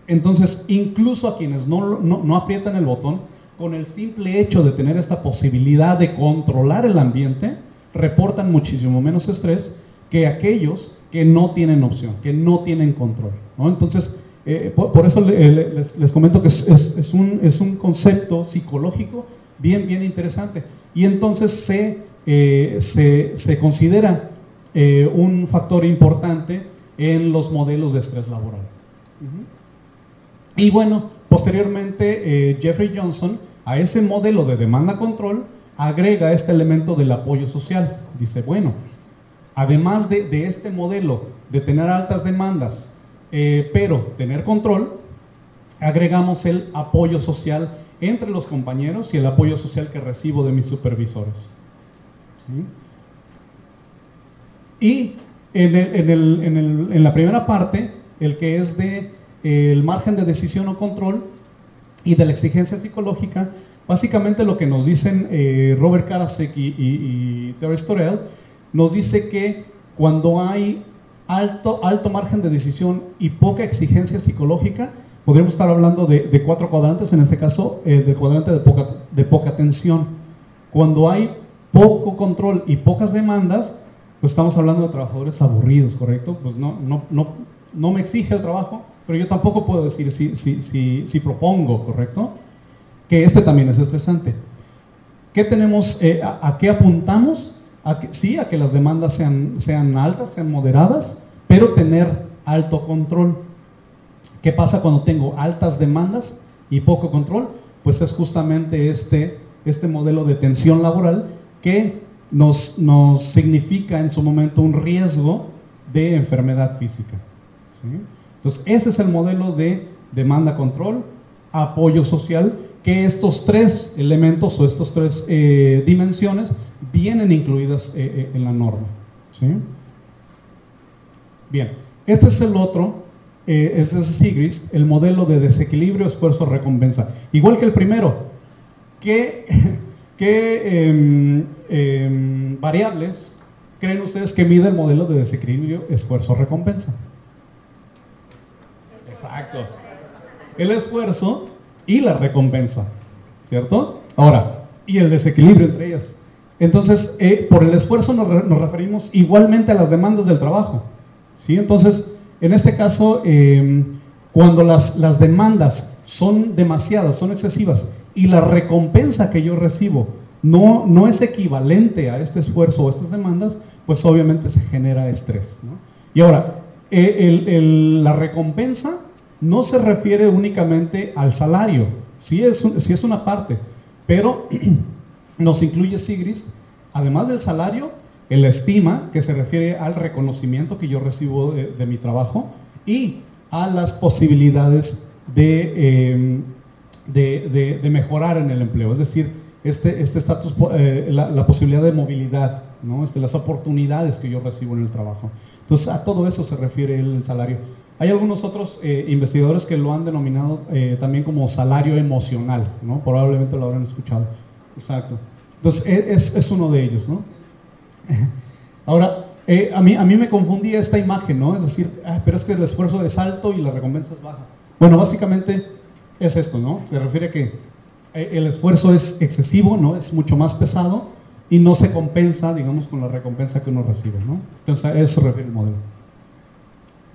Entonces, incluso a quienes no, aprietan el botón, con el simple hecho de tener esta posibilidad de controlar el ambiente, reportan muchísimo menos estrés que aquellos que no tienen opción, que no tienen control. Entonces, eh, por, eso les, comento que es, un, concepto psicológico bien, bien interesante. Y entonces se, eh, considera eh, un factor importante en los modelos de estrés laboral. Y bueno, posteriormente eh, Jeffrey Johnson a ese modelo de demanda control agrega este elemento del apoyo social. Dice, bueno, además de, este modelo de tener altas demandas, pero tener control, agregamos el apoyo social entre los compañeros y el apoyo social que recibo de mis supervisores. Y en la primera parte, el que es de el margen de decisión o control y de la exigencia psicológica, básicamente lo que nos dicen eh, Robert Karasek y, y, Terry Storell, nos dice que cuando hay alto, alto margen de decisión y poca exigencia psicológica, podríamos estar hablando de, cuatro cuadrantes, en este caso eh, del cuadrante de poca, de poca tensión. Cuando hay poco control y pocas demandas, pues estamos hablando de trabajadores aburridos, ¿correcto? Pues no, no, no, no me exige el trabajo, pero yo tampoco puedo decir si, si, si, propongo, ¿correcto? Que este también es estresante. ¿Qué tenemos, eh, a, qué apuntamos? A sí, a que las demandas sean, sean altas, sean moderadas, pero tener alto control. ¿Qué pasa cuando tengo altas demandas y poco control? Pues es justamente este, este modelo de tensión laboral que nos, nos significa en su momento un riesgo de enfermedad física. ¿sí? Entonces, ese es el modelo de demanda control, apoyo social, que estos tres elementos o estas tres eh, dimensiones vienen incluidas eh, eh, en la norma. Bien, este es el otro, este es SIGRIS, el modelo de desequilibrio, esfuerzo, recompensa. Igual que el primero, ¿qué, em, variables creen ustedes que mide el modelo de desequilibrio, esfuerzo, recompensa? Exacto. El esfuerzo y la recompensa, ¿cierto? Ahora, y el desequilibrio entre ellas. Entonces, eh, por el esfuerzo nos, referimos igualmente a las demandas del trabajo. ¿sí? Entonces, en este caso, em, cuando las, las demandas son demasiadas, son excesivas, y la recompensa que yo recibo no, no es equivalente a este esfuerzo o estas demandas, pues obviamente se genera estrés. Y ahora, eh, la recompensa no se refiere únicamente al salario, sí es, es una parte, pero nos incluye Sigris, además del salario, la estima, que se refiere al reconocimiento que yo recibo de, mi trabajo, y a las posibilidades de, em, de, mejorar en el empleo, es decir, este estatus, este eh, la, posibilidad de movilidad, ¿no? este, las oportunidades que yo recibo en el trabajo. Entonces, a todo eso se refiere el salario. Hay algunos otros eh, investigadores que lo han denominado eh, también como salario emocional, ¿no? Probablemente lo habrán escuchado. Exacto. Entonces, e, es, es uno de ellos, ¿no? Ahora, Eh, a, mí, a mí me confundía esta imagen, ¿no? Es decir, ah, pero es que el esfuerzo es alto y la recompensa es baja. Bueno, básicamente es esto, ¿no? Se refiere a que eh, el esfuerzo es excesivo, ¿no? Es mucho más pesado y no se compensa, digamos, con la recompensa que uno recibe, ¿no? Entonces, a eso se refiere el modelo.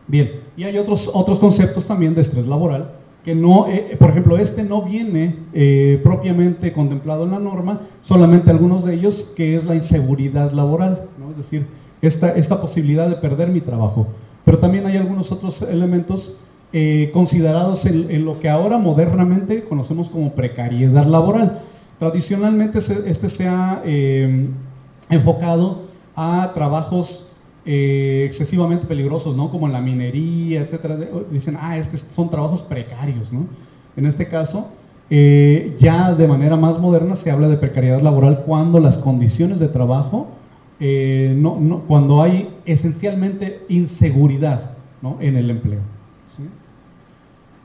Bien, y hay otros, otros conceptos también de estrés laboral que no, eh, por ejemplo, este no viene eh, propiamente contemplado en la norma, solamente algunos de ellos, que es la inseguridad laboral, ¿no? es decir, esta, esta posibilidad de perder mi trabajo. Pero también hay algunos otros elementos eh, considerados en, lo que ahora modernamente conocemos como precariedad laboral. Tradicionalmente este se ha enfocado a trabajos eh, excesivamente peligrosos, ¿no? Como la minería, etcétera. Dicen, ah, es que son trabajos precarios, ¿no? En este caso, eh, ya de manera más moderna se habla de precariedad laboral cuando las condiciones de trabajo, eh, no, cuando hay esencialmente inseguridad ¿no? en el empleo.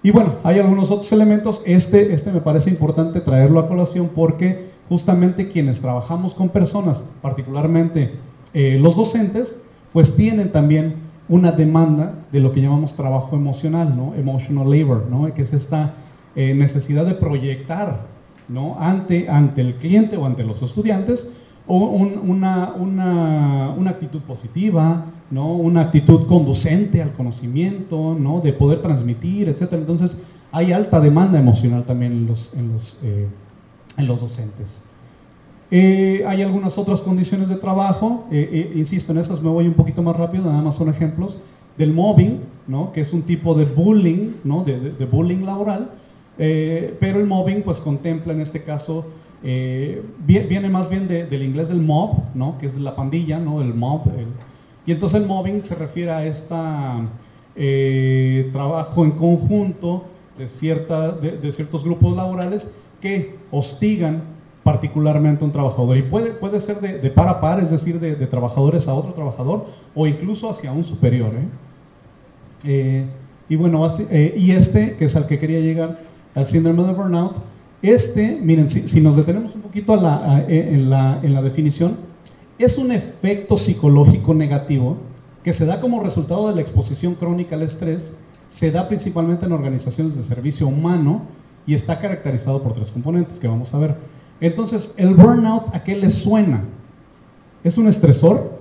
Y bueno, hay algunos otros elementos. Este, este me parece importante traerlo a colación porque justamente quienes trabajamos con personas, particularmente los docentes, pues tienen también una demanda de lo que llamamos trabajo emocional, ¿no? Emotional labor, ¿no? Que es esta eh, necesidad de proyectar, ¿no? Ante, ante el cliente o ante los estudiantes una, una, una, actitud positiva, ¿no? Una actitud conducente al conocimiento, ¿no? De poder transmitir, etc. Entonces, hay alta demanda emocional también en los, en los, eh, en los docentes. Eh, hay algunas otras condiciones de trabajo, eh, insisto, en estas me voy un poquito más rápido, nada más son ejemplos, del mobbing, ¿no? que es un tipo de bullying, ¿no? de, bullying laboral, pero el mobbing pues contempla en este caso, viene más bien del inglés del mob, ¿no? que es la pandilla, ¿no? el mob, y entonces el mobbing se refiere a este trabajo en conjunto de, cierta, de ciertos grupos laborales que hostigan particularmente un trabajador. Y puede, puede ser de, par a par, es decir, de, trabajadores a otro trabajador, o incluso hacia un superior. ¿eh? Eh, y bueno, eh, y este, que es al que quería llegar, al síndrome de burnout, este, miren, si, nos detenemos un poquito en, la, en la definición, es un efecto psicológico negativo que se da como resultado de la exposición crónica al estrés, se da principalmente en organizaciones de servicio humano y está caracterizado por tres componentes que vamos a ver. Entonces, el burnout, ¿a qué le suena? ¿Es un estresor?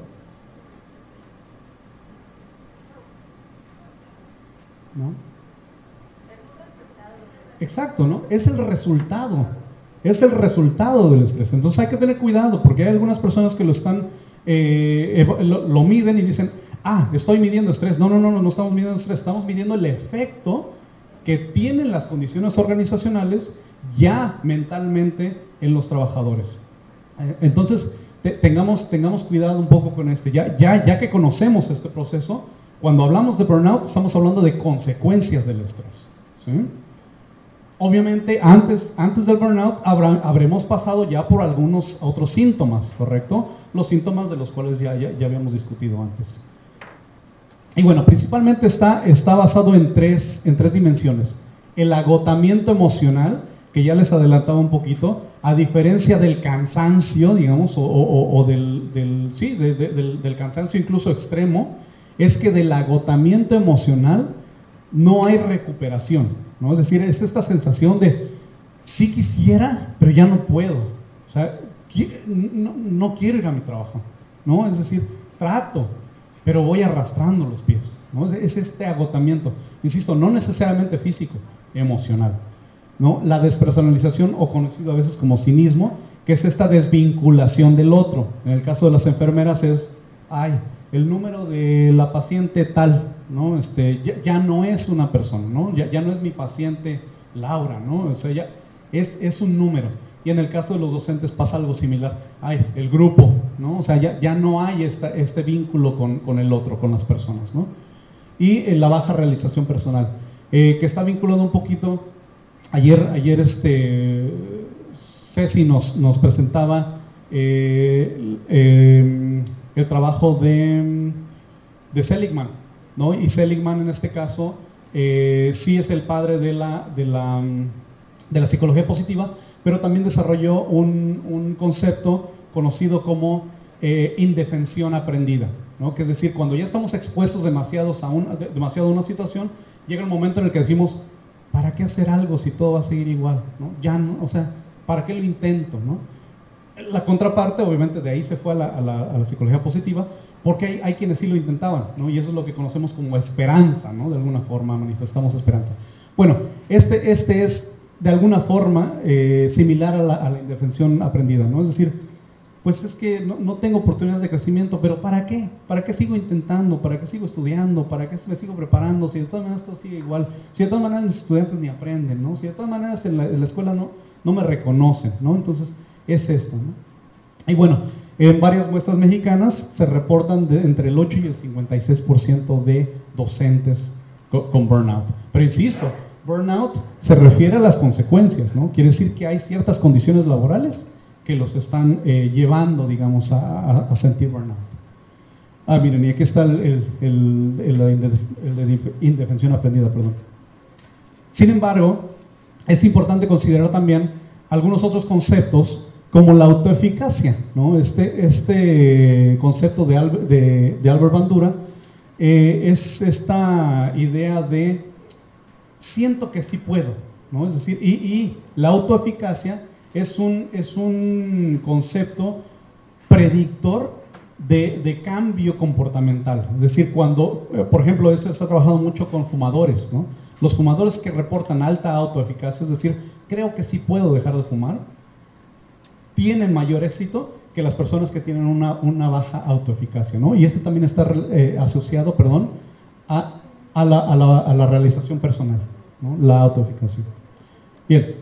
¿No? Exacto, ¿no? Es el resultado. Es el resultado del estrés. Entonces hay que tener cuidado porque hay algunas personas que lo están, eh, lo, miden y dicen, ah, estoy midiendo estrés. No, no, no, no, estamos midiendo estrés, estamos midiendo el efecto que tienen las condiciones organizacionales ya mentalmente en los trabajadores. Entonces, tengamos, tengamos cuidado un poco con este. Ya, ya, ya que conocemos este proceso, cuando hablamos de burnout, estamos hablando de consecuencias del estrés. Obviamente, antes, antes del burnout habremos pasado ya por algunos otros síntomas, ¿correcto? Los síntomas de los cuales ya, ya, habíamos discutido antes. Y bueno, principalmente está, está basado en tres, en tres dimensiones. El agotamiento emocional, que ya les adelantaba un poquito, a diferencia del cansancio, digamos, o, del, sí, del, cansancio incluso extremo, es que del agotamiento emocional no hay recuperación, ¿no? Es decir, es esta sensación de, sí quisiera, pero ya no puedo, o sea, no, quiero ir a mi trabajo, ¿no? Es decir, trato, pero voy arrastrando los pies, ¿no? Es este agotamiento, insisto, no necesariamente físico, emocional. ¿no? La despersonalización o conocido a veces como cinismo, que es esta desvinculación del otro. En el caso de las enfermeras es, ay, el número de la paciente tal, ¿no? Este, ya, no es una persona, ¿no? Ya, ya, no es mi paciente Laura, ¿no? O sea, ya es, es un número. Y en el caso de los docentes pasa algo similar. Ay, el grupo, ¿no? O sea, ya, ya no hay esta, este vínculo con, con, el otro, con las personas, ¿no? Y eh, la baja realización personal, eh, que está vinculado un poquito Ayer, ayer este, Ceci nos, nos presentaba eh, eh, el trabajo de, de Seligman, ¿no? Y Seligman en este caso eh, sí es el padre de la, de la, de la psicología positiva, pero también desarrolló un, un concepto conocido como indefensión aprendida. ¿no? que es decir, cuando ya estamos expuestos demasiados a una, demasiado a una situación, llega el momento en el que decimos, ¿para qué hacer algo si todo va a seguir igual? ¿no? Ya no, o sea, ¿para qué lo intento? ¿no? La contraparte, obviamente, de ahí se fue a la, a la, psicología positiva, porque hay, hay, quienes sí lo intentaban, ¿no? y eso es lo que conocemos como esperanza, ¿no? de alguna forma manifestamos esperanza. Bueno, este, este es de alguna forma eh, similar a la, a la, indefensión aprendida, ¿no? es decir, pues es que no, no, tengo oportunidades de crecimiento, pero ¿para qué? ¿Para qué sigo intentando? ¿Para qué sigo estudiando? ¿Para qué me sigo preparando? Si de todas maneras esto sigue igual, si de todas maneras mis estudiantes ni aprenden, ¿no? si de todas maneras en la, en la escuela no, no me reconocen, ¿no? entonces es esto. ¿no? Y bueno, en varias muestras mexicanas se reportan de entre el 8 y el 56% de docentes con burnout. Pero insisto, burnout se refiere a las consecuencias, ¿no? Quiere decir que hay ciertas condiciones laborales que los están eh, llevando, digamos, a, sentir burnout. Ah, miren, y aquí está el, el de indefensión aprendida, perdón. Sin embargo, es importante considerar también algunos otros conceptos como la autoeficacia. Este, este concepto de, Albert, de, Albert Bandura eh, es esta idea de siento que sí puedo, ¿no? Es decir, y, la autoeficacia es un, es un concepto predictor de, de, cambio comportamental. Es decir, cuando, eh, por ejemplo, se ha trabajado mucho con fumadores. Los fumadores que reportan alta autoeficacia, es decir, creo que sí puedo dejar de fumar, tienen mayor éxito que las personas que tienen una, una baja autoeficacia, ¿no? Y este también está eh, asociado, perdón, a, a, la, a, la, a, la, realización personal, ¿no? La autoeficacia. Bien,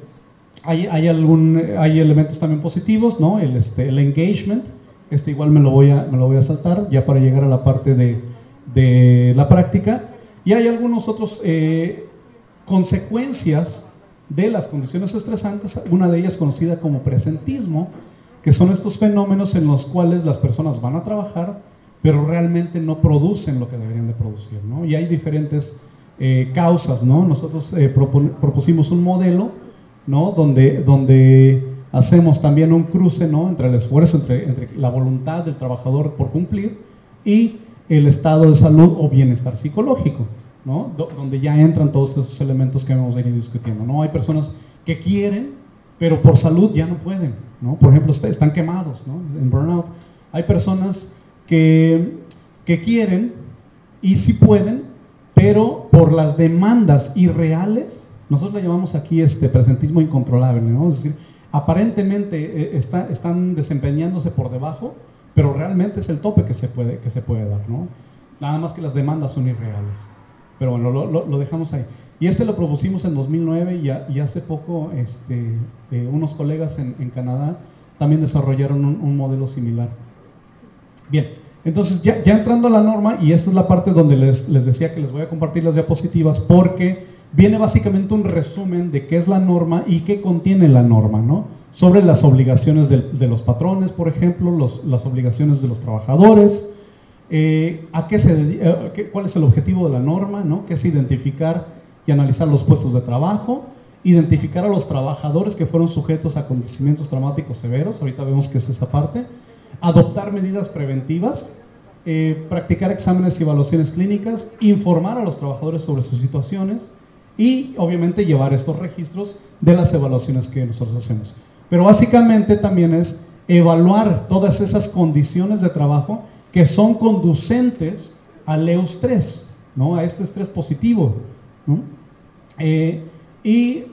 hay, hay, algún, hay elementos también positivos, ¿no? El, este, el engagement, este igual me lo, voy a, me lo voy a saltar ya para llegar a la parte de, de la práctica. Y hay algunos otros eh, consecuencias de las condiciones estresantes, una de ellas conocida como presentismo, que son estos fenómenos en los cuales las personas van a trabajar, pero realmente no producen lo que deberían de producir, ¿no? Y hay diferentes eh, causas, ¿no? Nosotros eh, propusimos un modelo, ¿no? Donde, donde hacemos también un cruce, ¿no? Entre el esfuerzo, entre, entre la voluntad del trabajador por cumplir y el estado de salud o bienestar psicológico. ¿No? donde ya entran todos esos elementos que hemos venido discutiendo. ¿no? Hay personas que quieren, pero por salud ya no pueden. ¿no? Por ejemplo, están quemados ¿no? en burnout. Hay personas que, que quieren y sí pueden, pero por las demandas irreales, nosotros le llamamos aquí este presentismo incontrolable. ¿no? Es decir, aparentemente eh, está, están desempeñándose por debajo, pero realmente es el tope que se puede, que se puede dar. ¿no? Nada más que las demandas son irreales. Pero bueno, lo, lo, lo, dejamos ahí. Y este lo propusimos en 2009 y, y hace poco este, eh, unos colegas en, en, Canadá también desarrollaron un, un, modelo similar. Bien, entonces ya, ya, entrando a la norma, y esta es la parte donde les, les decía que les voy a compartir las diapositivas porque viene básicamente un resumen de qué es la norma y qué contiene la norma, ¿no? Sobre las obligaciones de, de los patrones, por ejemplo, los, las obligaciones de los trabajadores, eh, ¿a qué se, eh, ¿Cuál es el objetivo de la norma? ¿no? Que es identificar y analizar los puestos de trabajo, identificar a los trabajadores que fueron sujetos a acontecimientos traumáticos severos, ahorita vemos que es esa parte, adoptar medidas preventivas, eh, practicar exámenes y evaluaciones clínicas, informar a los trabajadores sobre sus situaciones y obviamente llevar estos registros de las evaluaciones que nosotros hacemos. Pero básicamente también es evaluar todas esas condiciones de trabajo que son conducentes al estrés, ¿no? a este estrés positivo. ¿no? Eh, y,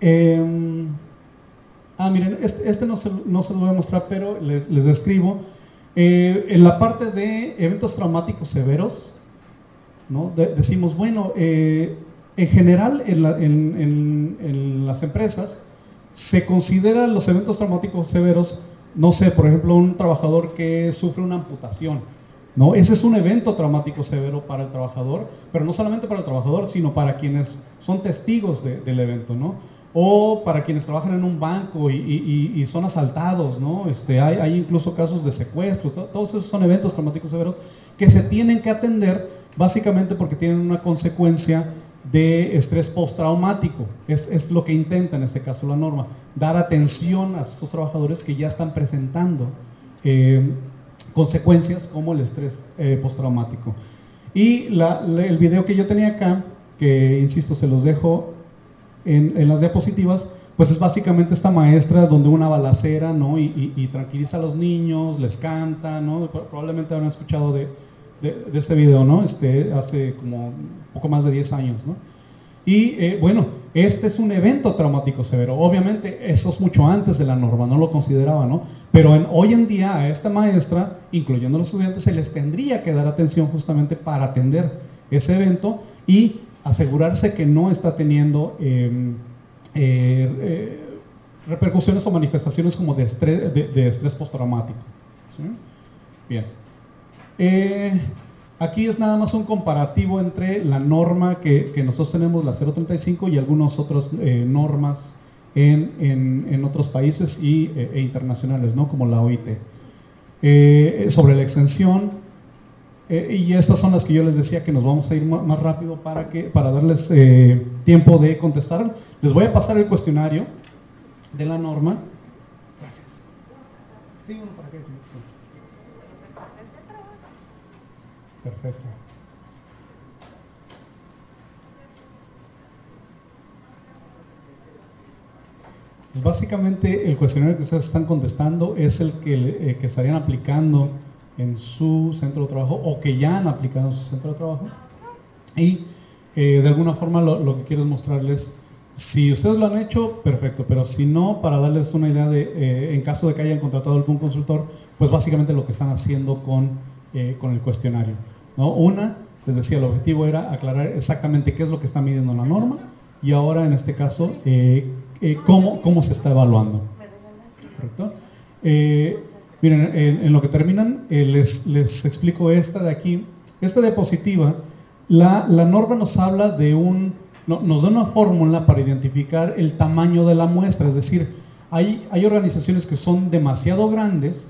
eh, ah, miren, este, este no, se, no, se, lo voy a mostrar, pero les, les describo. Eh, en la parte de eventos traumáticos severos, ¿no? De, decimos, bueno, eh, en general en, la, en, en, en las empresas se consideran los eventos traumáticos severos no sé, por ejemplo, un trabajador que sufre una amputación, ¿no? Ese es un evento traumático severo para el trabajador, pero no solamente para el trabajador, sino para quienes son testigos de, del evento, ¿no? O para quienes trabajan en un banco y son asaltados, ¿no? Este, hay, hay, incluso casos de secuestro, todos esos son eventos traumáticos severos que se tienen que atender básicamente porque tienen una consecuencia de estrés postraumático. Es, es lo que intenta en este caso la norma, dar atención a estos trabajadores que ya están presentando eh, consecuencias como el estrés eh, postraumático. Y el video que yo tenía acá, que insisto, se los dejo en, las diapositivas, pues es básicamente esta maestra donde una balacera, ¿no? Y, tranquiliza a los niños, les canta, ¿no? Probablemente habrán escuchado de, de, este video, ¿no? Este, hace como poco más de 10 años, ¿no? Y eh, bueno, este es un evento traumático severo. Obviamente, eso es mucho antes de la norma, no lo consideraba, ¿no? Pero en, hoy en día a esta maestra, incluyendo a los estudiantes, se les tendría que dar atención justamente para atender ese evento y asegurarse que no está teniendo em, eh, eh, repercusiones o manifestaciones como de estrés, de, estrés postraumático. Bien. Eh, aquí es nada más un comparativo entre la norma que, nosotros tenemos, la 035, y algunas otras normas en, otros países y, e internacionales, ¿no? como la OIT. sobre la extensión, eh, y estas son las que yo les decía que nos vamos a ir más rápido para, que, para darles eh, tiempo de contestar. Les voy a pasar el cuestionario de la norma. Gracias. Sí, uno para qué. Perfecto. Básicamente el cuestionario que ustedes están contestando es el que, eh, que estarían aplicando en su centro de trabajo o que ya han aplicado en su centro de trabajo. Y eh, de alguna forma lo, que quiero es mostrarles, si ustedes lo han hecho, perfecto, pero si no, para darles una idea de, eh, en caso de que hayan contratado algún consultor, pues básicamente lo que están haciendo con, con el cuestionario. ¿No? Una, les decía, el objetivo era aclarar exactamente qué es lo que está midiendo la norma y ahora en este caso, cómo, cómo se está evaluando. ¿Correcto? Miren, en, lo que terminan, eh, les, les, explico esta de aquí. Esta diapositiva, la, la norma nos habla de un, nos da una fórmula para identificar el tamaño de la muestra, es decir, hay, hay organizaciones que son demasiado grandes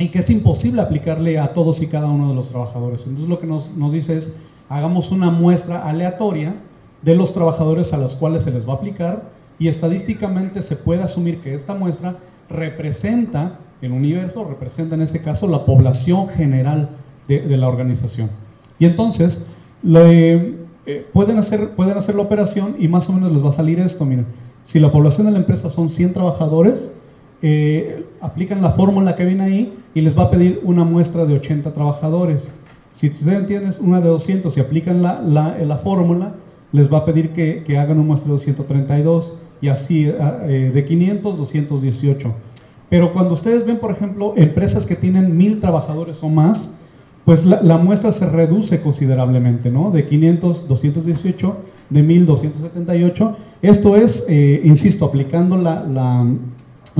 y que es imposible aplicarle a todos y cada uno de los trabajadores. Entonces lo que nos, nos dice es, hagamos una muestra aleatoria de los trabajadores a los cuales se les va a aplicar y estadísticamente se puede asumir que esta muestra representa el universo representa en este caso la población general de, la organización. Y entonces eh, pueden, hacer, pueden hacer la operación y más o menos les va a salir esto, miren, si la población de la empresa son 100 trabajadores, eh, aplican la fórmula que viene ahí y les va a pedir una muestra de 80 trabajadores. Si ustedes tienen una de 200 y aplican la, la, fórmula, les va a pedir que, que, hagan una muestra de 232 y así eh, de 500, 218. Pero cuando ustedes ven, por ejemplo, empresas que tienen mil trabajadores o más, pues la, muestra se reduce considerablemente, ¿no? De 500, 218, de 1000, 278. Esto es, eh, insisto, aplicando la, la,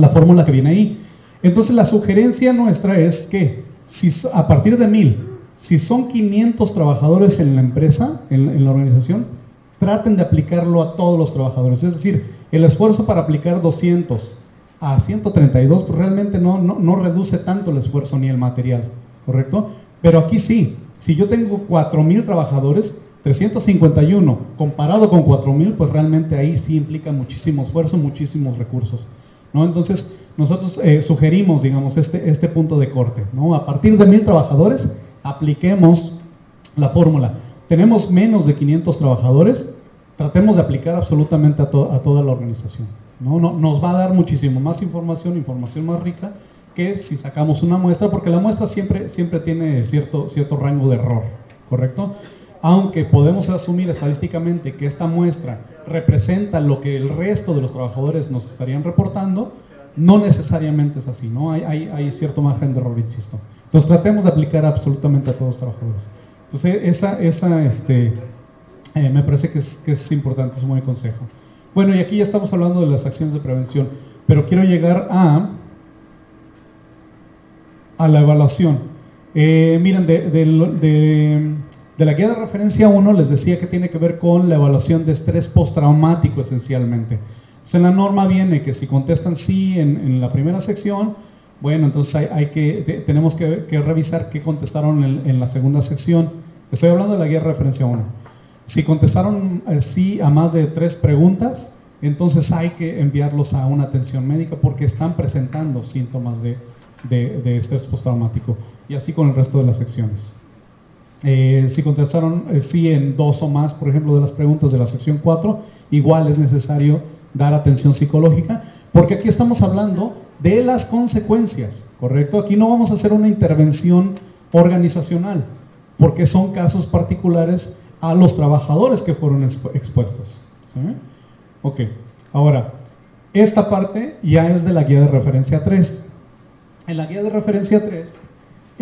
fórmula que viene ahí. Entonces la sugerencia nuestra es que si a partir de 1000, si son 500 trabajadores en la empresa, en, en la organización, traten de aplicarlo a todos los trabajadores. Es decir, el esfuerzo para aplicar 200 a 132, pues realmente no, no, reduce tanto el esfuerzo ni el material, ¿correcto? Pero aquí sí, si yo tengo 4.000 trabajadores, 351 comparado con 4.000, pues realmente ahí sí implica muchísimo esfuerzo, muchísimos recursos. ¿No? Entonces, nosotros eh, sugerimos, digamos, este, este punto de corte. ¿no? A partir de 1.000 trabajadores, apliquemos la fórmula. Tenemos menos de 500 trabajadores, tratemos de aplicar absolutamente a, a toda la organización. ¿no? nos va a dar muchísimo más información, información más rica, que si sacamos una muestra, porque la muestra siempre, siempre tiene cierto, cierto rango de error, ¿correcto? Aunque podemos asumir estadísticamente que esta muestra representa lo que el resto de los trabajadores nos estarían reportando, no necesariamente es así, ¿no? Hay, cierto margen de error, insisto. Entonces tratemos de aplicar absolutamente a todos los trabajadores. Entonces esa, esa este, eh, me parece que es, que es importante, es un buen consejo. Bueno, y aquí ya estamos hablando de las acciones de prevención, pero quiero llegar a, a la evaluación. Eh, miren, de, la guía de referencia 1 les decía que tiene que ver con la evaluación de estrés postraumático esencialmente. en la norma viene que si contestan sí en, la primera sección, bueno, entonces hay, que, tenemos que, revisar qué contestaron en, la segunda sección. Estoy hablando de la guía de referencia 1. Si contestaron eh, sí a más de tres preguntas, entonces hay que enviarlos a una atención médica porque están presentando síntomas de, de, estrés postraumático. Y así con el resto de las secciones. Eh, si contestaron eh, sí en dos o más, por ejemplo, de las preguntas de la sección 4, igual es necesario dar atención psicológica, porque aquí estamos hablando de las consecuencias, ¿correcto? Aquí no vamos a hacer una intervención organizacional, porque son casos particulares a los trabajadores que fueron expuestos. Ok, ahora, esta parte ya es de la guía de referencia 3. En la guía de referencia 3,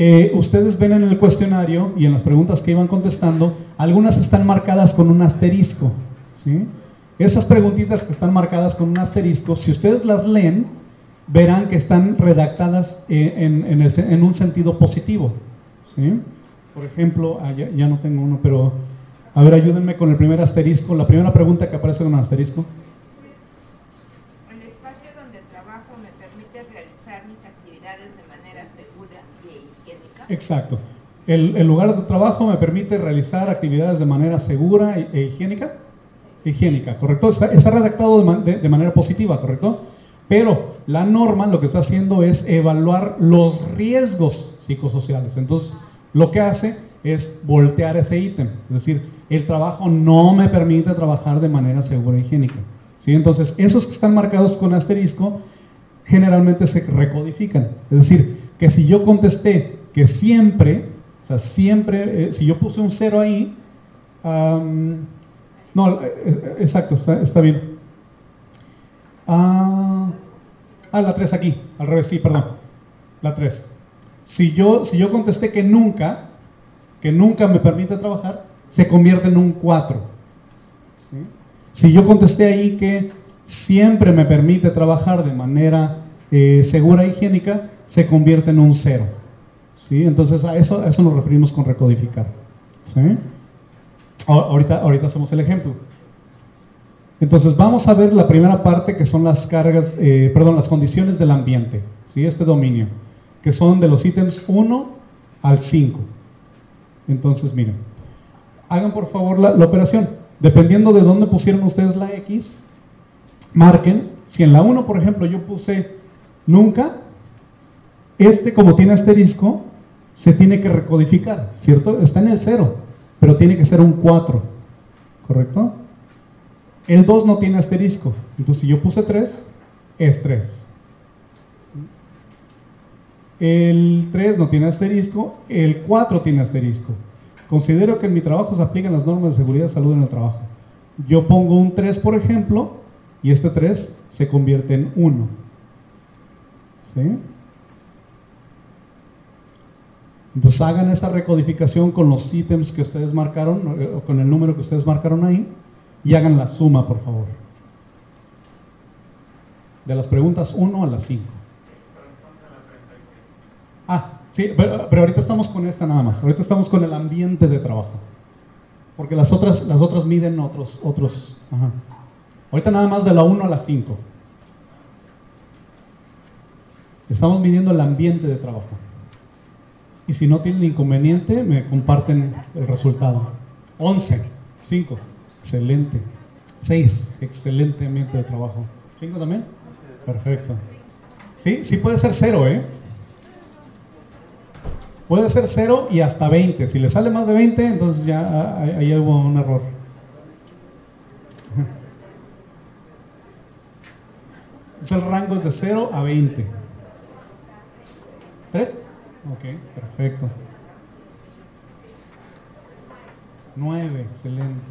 eh, ustedes ven en el cuestionario y en las preguntas que iban contestando, algunas están marcadas con un asterisco. ¿sí? Esas preguntitas que están marcadas con un asterisco, si ustedes las leen, verán que están redactadas eh, en, un sentido positivo. ¿sí? Por ejemplo, ah, ya, no tengo uno, pero a ver, ayúdenme con el primer asterisco. La primera pregunta que aparece con un asterisco. El espacio donde trabajo me permite realizar mis actividades de manera segura e higiénica. Exacto. El, lugar de trabajo me permite realizar actividades de manera segura e, e higiénica. Higiénica, ¿correcto? Está, redactado de manera positiva, ¿correcto? Pero la norma lo que está haciendo es evaluar los riesgos psicosociales. Entonces, lo que hace es voltear ese ítem. Es decir, el trabajo no me permite trabajar de manera segura e higiénica. ¿sí? Entonces, esos que están marcados con asterisco generalmente se recodifican. Es decir, que si yo contesté que siempre, o sea, siempre, eh, si yo puse un cero ahí, no, eh, eh, exacto, está, bien. Ah, ah, la 3 aquí, al revés, sí, perdón. La 3. Si yo, si yo contesté que nunca, que nunca me permite trabajar, se convierte en un 4. Si yo contesté ahí que siempre me permite trabajar de manera segura e higiénica, se convierte en un 0. ¿Sí? Entonces a eso, eso nos referimos con recodificar. Ahorita, ahorita hacemos el ejemplo. Entonces vamos a ver la primera parte que son las cargas, eh, perdón, las condiciones del ambiente, ¿sí? este dominio que son de los ítems 1 al 5. Entonces, miren, hagan por favor la, operación. Dependiendo de dónde pusieron ustedes la X, marquen. Si en la 1, por ejemplo, yo puse nunca, este como tiene asterisco, se tiene que recodificar, ¿cierto? Está en el 0, pero tiene que ser un 4, ¿correcto? El 2 no tiene asterisco, entonces si yo puse 3, es 3. El 3 no tiene asterisco, el 4 tiene asterisco. Considero que en mi trabajo se aplican las normas de seguridad y salud en el trabajo. Yo pongo un 3, por ejemplo, y este 3 se convierte en 1. ¿Sí? Entonces hagan esa recodificación con los ítems que ustedes marcaron, eh, o con el número que ustedes marcaron ahí, y hagan la suma, por favor. De las preguntas 1 a las 5. Ah, sí, pero, ahorita estamos con esta nada más. Ahorita estamos con el ambiente de trabajo. Porque las otras, las otras miden otros, otros. Ahorita nada más de la 1 a la 5. Estamos midiendo el ambiente de trabajo. Y si no tienen inconveniente, me comparten el resultado. 11, 5, excelente. 6, excelente ambiente de trabajo. ¿5 también? Perfecto. Sí, sí puede ser 0, ¿eh? Puede ser 0 y hasta 20. Si le sale más de 20, entonces ya ah, ahí hubo un error. Entonces el rango es de 0 a 20. ¿3? Ok, perfecto. 9, excelente.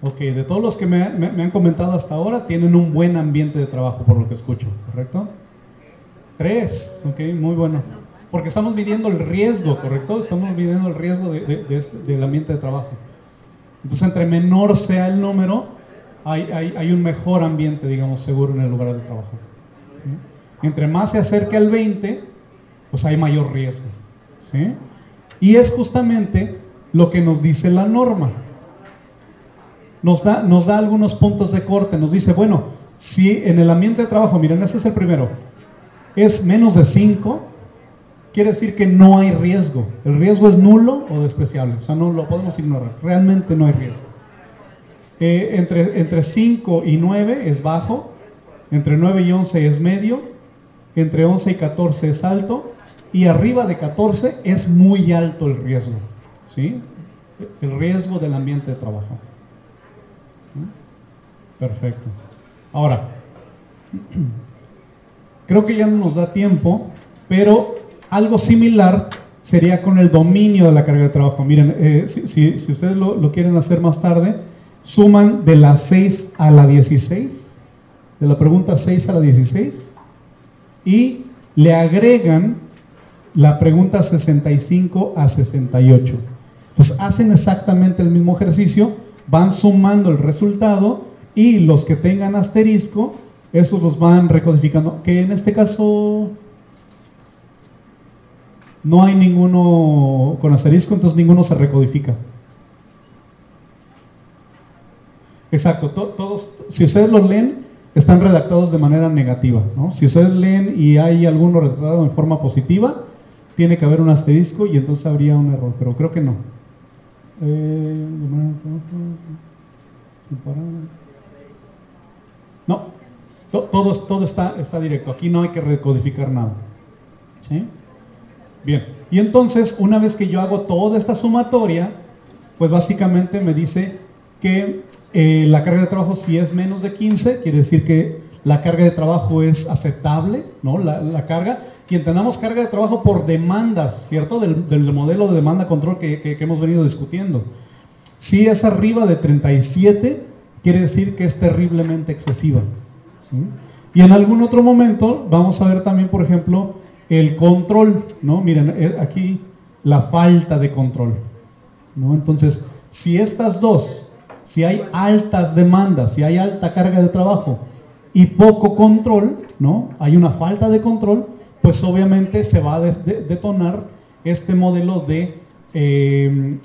Ok, de todos los que me, me, han comentado hasta ahora, tienen un buen ambiente de trabajo, por lo que escucho, ¿correcto? Tres, ok, muy bueno. Porque estamos midiendo el riesgo, ¿correcto? Estamos midiendo el riesgo de, este, del ambiente de trabajo. Entonces, entre menor sea el número, hay, hay, hay, un mejor ambiente, digamos, seguro en el lugar de trabajo. Entre más se acerque al 20, pues hay mayor riesgo. Y es justamente lo que nos dice la norma. Nos da, nos da algunos puntos de corte, nos dice, bueno, si en el ambiente de trabajo, miren, ese es el primero, es menos de 5, quiere decir que no hay riesgo. El riesgo es nulo o despreciable. O sea, no lo podemos ignorar. Realmente no hay riesgo. Eh, entre, entre 5 y 9 es bajo. entre 9 y 11 es medio, entre 11 y 14 es alto, y arriba de 14 es muy alto el riesgo, ¿sí? El riesgo del ambiente de trabajo. Perfecto. Ahora, creo que ya no nos da tiempo, pero algo similar sería con el dominio de la carga de trabajo. Miren, eh, si, ustedes lo, lo, quieren hacer más tarde, suman de la 6 a la 16, de la pregunta 6 a la 16, y le agregan la pregunta 65 a 68. Entonces hacen exactamente el mismo ejercicio, van sumando el resultado y los que tengan asterisco, esos los van recodificando, que en este caso no hay ninguno con asterisco, entonces ninguno se recodifica. Exacto, todos, si ustedes los leen, están redactados de manera negativa. Si ustedes leen y hay alguno redactado en forma positiva, tiene que haber un asterisco y entonces habría un error, pero creo que no. Eh, no, todo, todo está, está directo, aquí no hay que recodificar nada. Bien, y entonces una vez que yo hago toda esta sumatoria, pues básicamente me dice que eh, la carga de trabajo si es menos de 15, quiere decir que la carga de trabajo es aceptable, ¿no? La, carga, y entendamos carga de trabajo por demandas, ¿cierto? Del, modelo de demanda control que, hemos venido discutiendo. Si es arriba de 37, quiere decir que es terriblemente excesiva. Y en algún otro momento vamos a ver también, por ejemplo, el control, ¿no? Miren, eh, aquí la falta de control, ¿no? Entonces, si estas dos si hay altas demandas, si hay alta carga de trabajo y poco control, ¿no? Hay una falta de control, pues obviamente se va a detonar este modelo de, eh,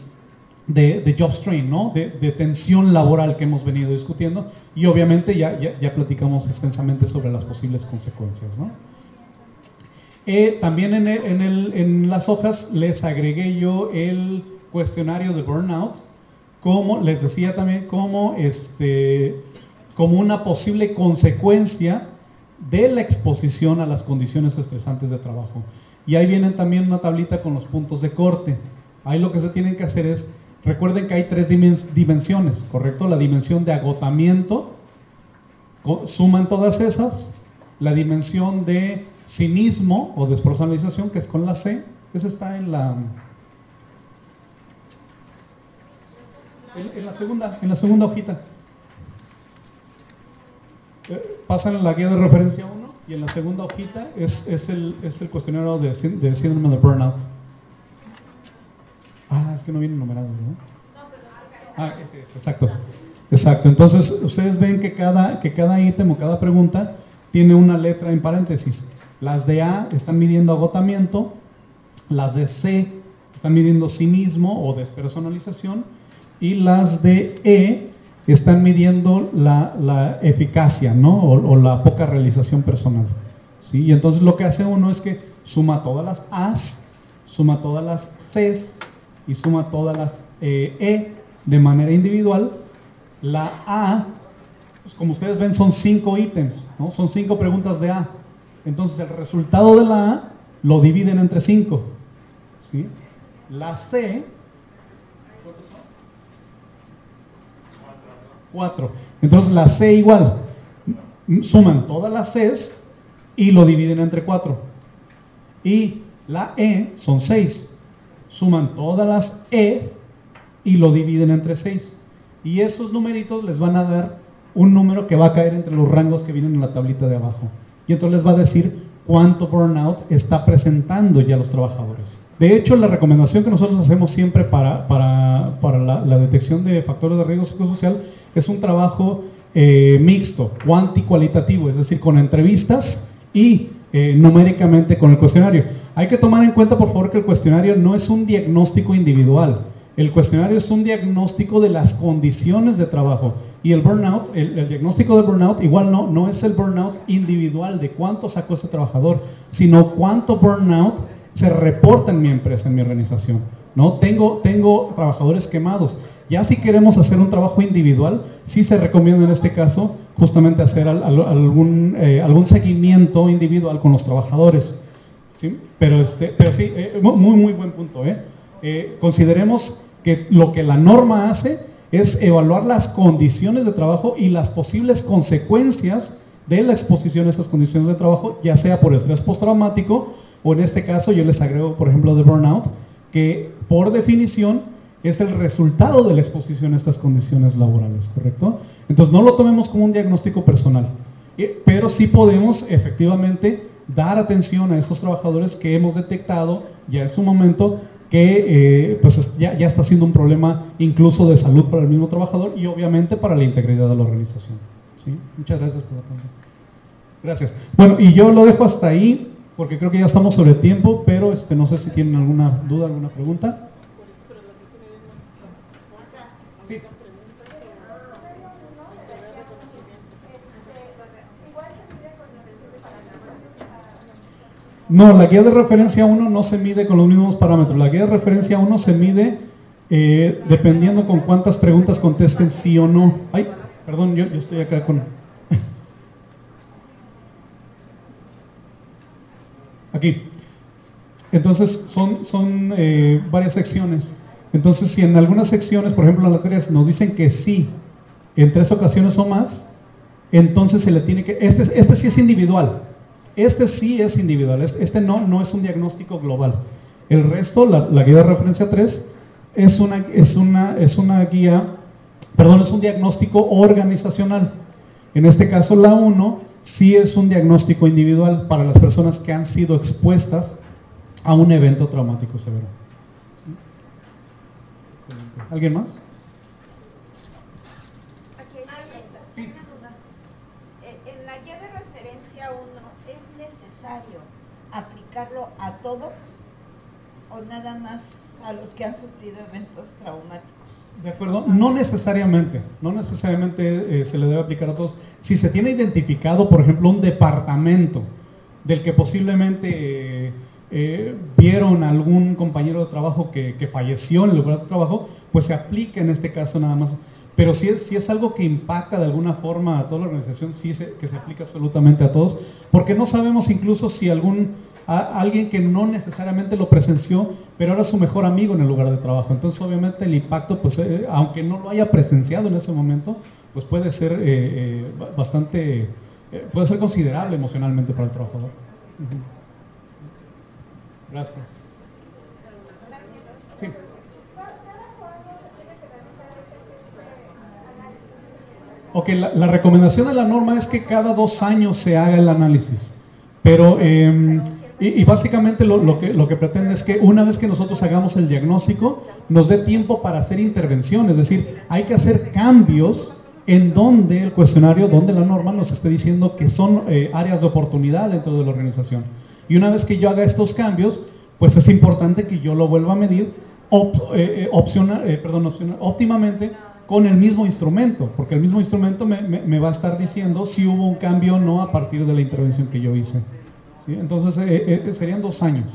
de, job strain, ¿no? De, tensión laboral que hemos venido discutiendo y obviamente ya, ya, platicamos extensamente sobre las posibles consecuencias, ¿no? Eh, también en, en, el, en las hojas les agregué yo el cuestionario de burnout, como, les decía también, como, este, como una posible consecuencia de la exposición a las condiciones estresantes de trabajo. Y ahí vienen también una tablita con los puntos de corte. Ahí lo que se tienen que hacer es, recuerden que hay tres dimensiones, ¿correcto? La dimensión de agotamiento, suman todas esas, la dimensión de cinismo o despersonalización, que es con la C, esa está en la, En, la segunda, en la segunda hojita. Eh, pasan la guía de referencia 1 y en la segunda hojita es, es, el, es el, cuestionario de, de síndrome de burnout. Ah, es que no viene numerado, ¿no? Ah, ese es, exacto. Exacto. Entonces, ustedes ven que cada, que cada ítem o cada pregunta tiene una letra en paréntesis. Las de A están midiendo agotamiento, las de C están midiendo cinismo o despersonalización y las de E están midiendo la, eficacia, ¿no? O, la poca realización personal. ¿sí? Y entonces lo que hace uno es que suma todas las A's, suma todas las C's y suma todas las eh, E de manera individual. La A, pues como ustedes ven, son cinco ítems, ¿no? Son cinco preguntas de A. Entonces el resultado de la A lo dividen entre cinco. ¿sí? La C 4. Entonces la C igual, suman todas las Cs y lo dividen entre 4. Y la E son 6. Suman todas las E y lo dividen entre 6. Y esos numeritos les van a dar un número que va a caer entre los rangos que vienen en la tablita de abajo. Y entonces les va a decir cuánto burnout está presentando ya los trabajadores. De hecho, la recomendación que nosotros hacemos siempre para, para, para la, detección de factores de riesgo psicosocial es un trabajo eh, mixto, cuanti-cualitativo, es decir, con entrevistas y eh, numéricamente con el cuestionario. Hay que tomar en cuenta, por favor, que el cuestionario no es un diagnóstico individual. El cuestionario es un diagnóstico de las condiciones de trabajo. Y el burnout, el, diagnóstico de burnout, igual no, no es el burnout individual de cuánto sacó ese trabajador, sino cuánto burnout se reporta en mi empresa, en mi organización. ¿no? Tengo, tengo trabajadores quemados Ya si queremos hacer un trabajo individual, sí se recomienda en este caso justamente hacer algún, eh, algún seguimiento individual con los trabajadores. ¿sí? Pero, este, pero sí, eh, muy, muy buen punto. ¿eh? consideremos que lo que la norma hace es evaluar las condiciones de trabajo y las posibles consecuencias de la exposición a estas condiciones de trabajo, ya sea por estrés postraumático o en este caso yo les agrego, por ejemplo, de burnout, que por definición es el resultado de la exposición a estas condiciones laborales, ¿correcto? Entonces no lo tomemos como un diagnóstico personal, eh, pero sí podemos efectivamente dar atención a estos trabajadores que hemos detectado ya en su momento que eh, pues ya, ya, está siendo un problema incluso de salud para el mismo trabajador y obviamente para la integridad de la organización. ¿sí? Muchas gracias por la pregunta. Gracias. Bueno, y yo lo dejo hasta ahí porque creo que ya estamos sobre tiempo, pero este, no sé si tienen alguna duda, alguna pregunta. No, la guía de referencia 1 no se mide con los mismos parámetros. La guía de referencia 1 se mide eh, dependiendo con cuántas preguntas contesten sí o no. Ay, perdón, yo, yo estoy acá con... Aquí. Entonces, son, son eh, varias secciones. Entonces, si en algunas secciones, por ejemplo en la 3, nos dicen que sí, en tres ocasiones o más, entonces se le tiene que... Este, este sí es individual. Este sí es individual. Este no, no es un diagnóstico global. El resto, la, la guía de referencia 3, es una, es, una, es una guía, perdón, es un diagnóstico organizacional. En este caso, la 1 sí es un diagnóstico individual para las personas que han sido expuestas a un evento traumático severo. ¿Alguien más? Sí. En la guía de referencia 1, ¿es necesario aplicarlo a todos o nada más a los que han sufrido eventos traumáticos? De acuerdo, no necesariamente, no necesariamente eh, se le debe aplicar a todos. Si se tiene identificado, por ejemplo, un departamento del que posiblemente eh, eh, vieron algún compañero de trabajo que, falleció en el lugar de trabajo, pues se aplica en este caso nada más. Pero si es, si es algo que impacta de alguna forma a toda la organización, sí que se aplica absolutamente a todos, porque no sabemos incluso si algún a alguien que no necesariamente lo presenció, pero era su mejor amigo en el lugar de trabajo. Entonces, obviamente, el impacto, pues, eh, aunque no lo haya presenciado en ese momento, pues puede ser eh, eh, bastante, puede ser considerable emocionalmente para el trabajador. Gracias. Sí. Ok, la, la, recomendación de la norma es que cada dos años se haga el análisis, pero eh, y, básicamente lo, que, pretende es que una vez que nosotros hagamos el diagnóstico, nos dé tiempo para hacer intervención, es decir, hay que hacer cambios en donde el cuestionario, donde la norma nos esté diciendo que son eh, áreas de oportunidad dentro de la organización. Y una vez que yo haga estos cambios, pues es importante que yo lo vuelva a medir eh, eh, óptimamente con el mismo instrumento, porque el mismo instrumento me, me va a estar diciendo si hubo un cambio o no a partir de la intervención que yo hice. Entonces eh, eh, serían dos años.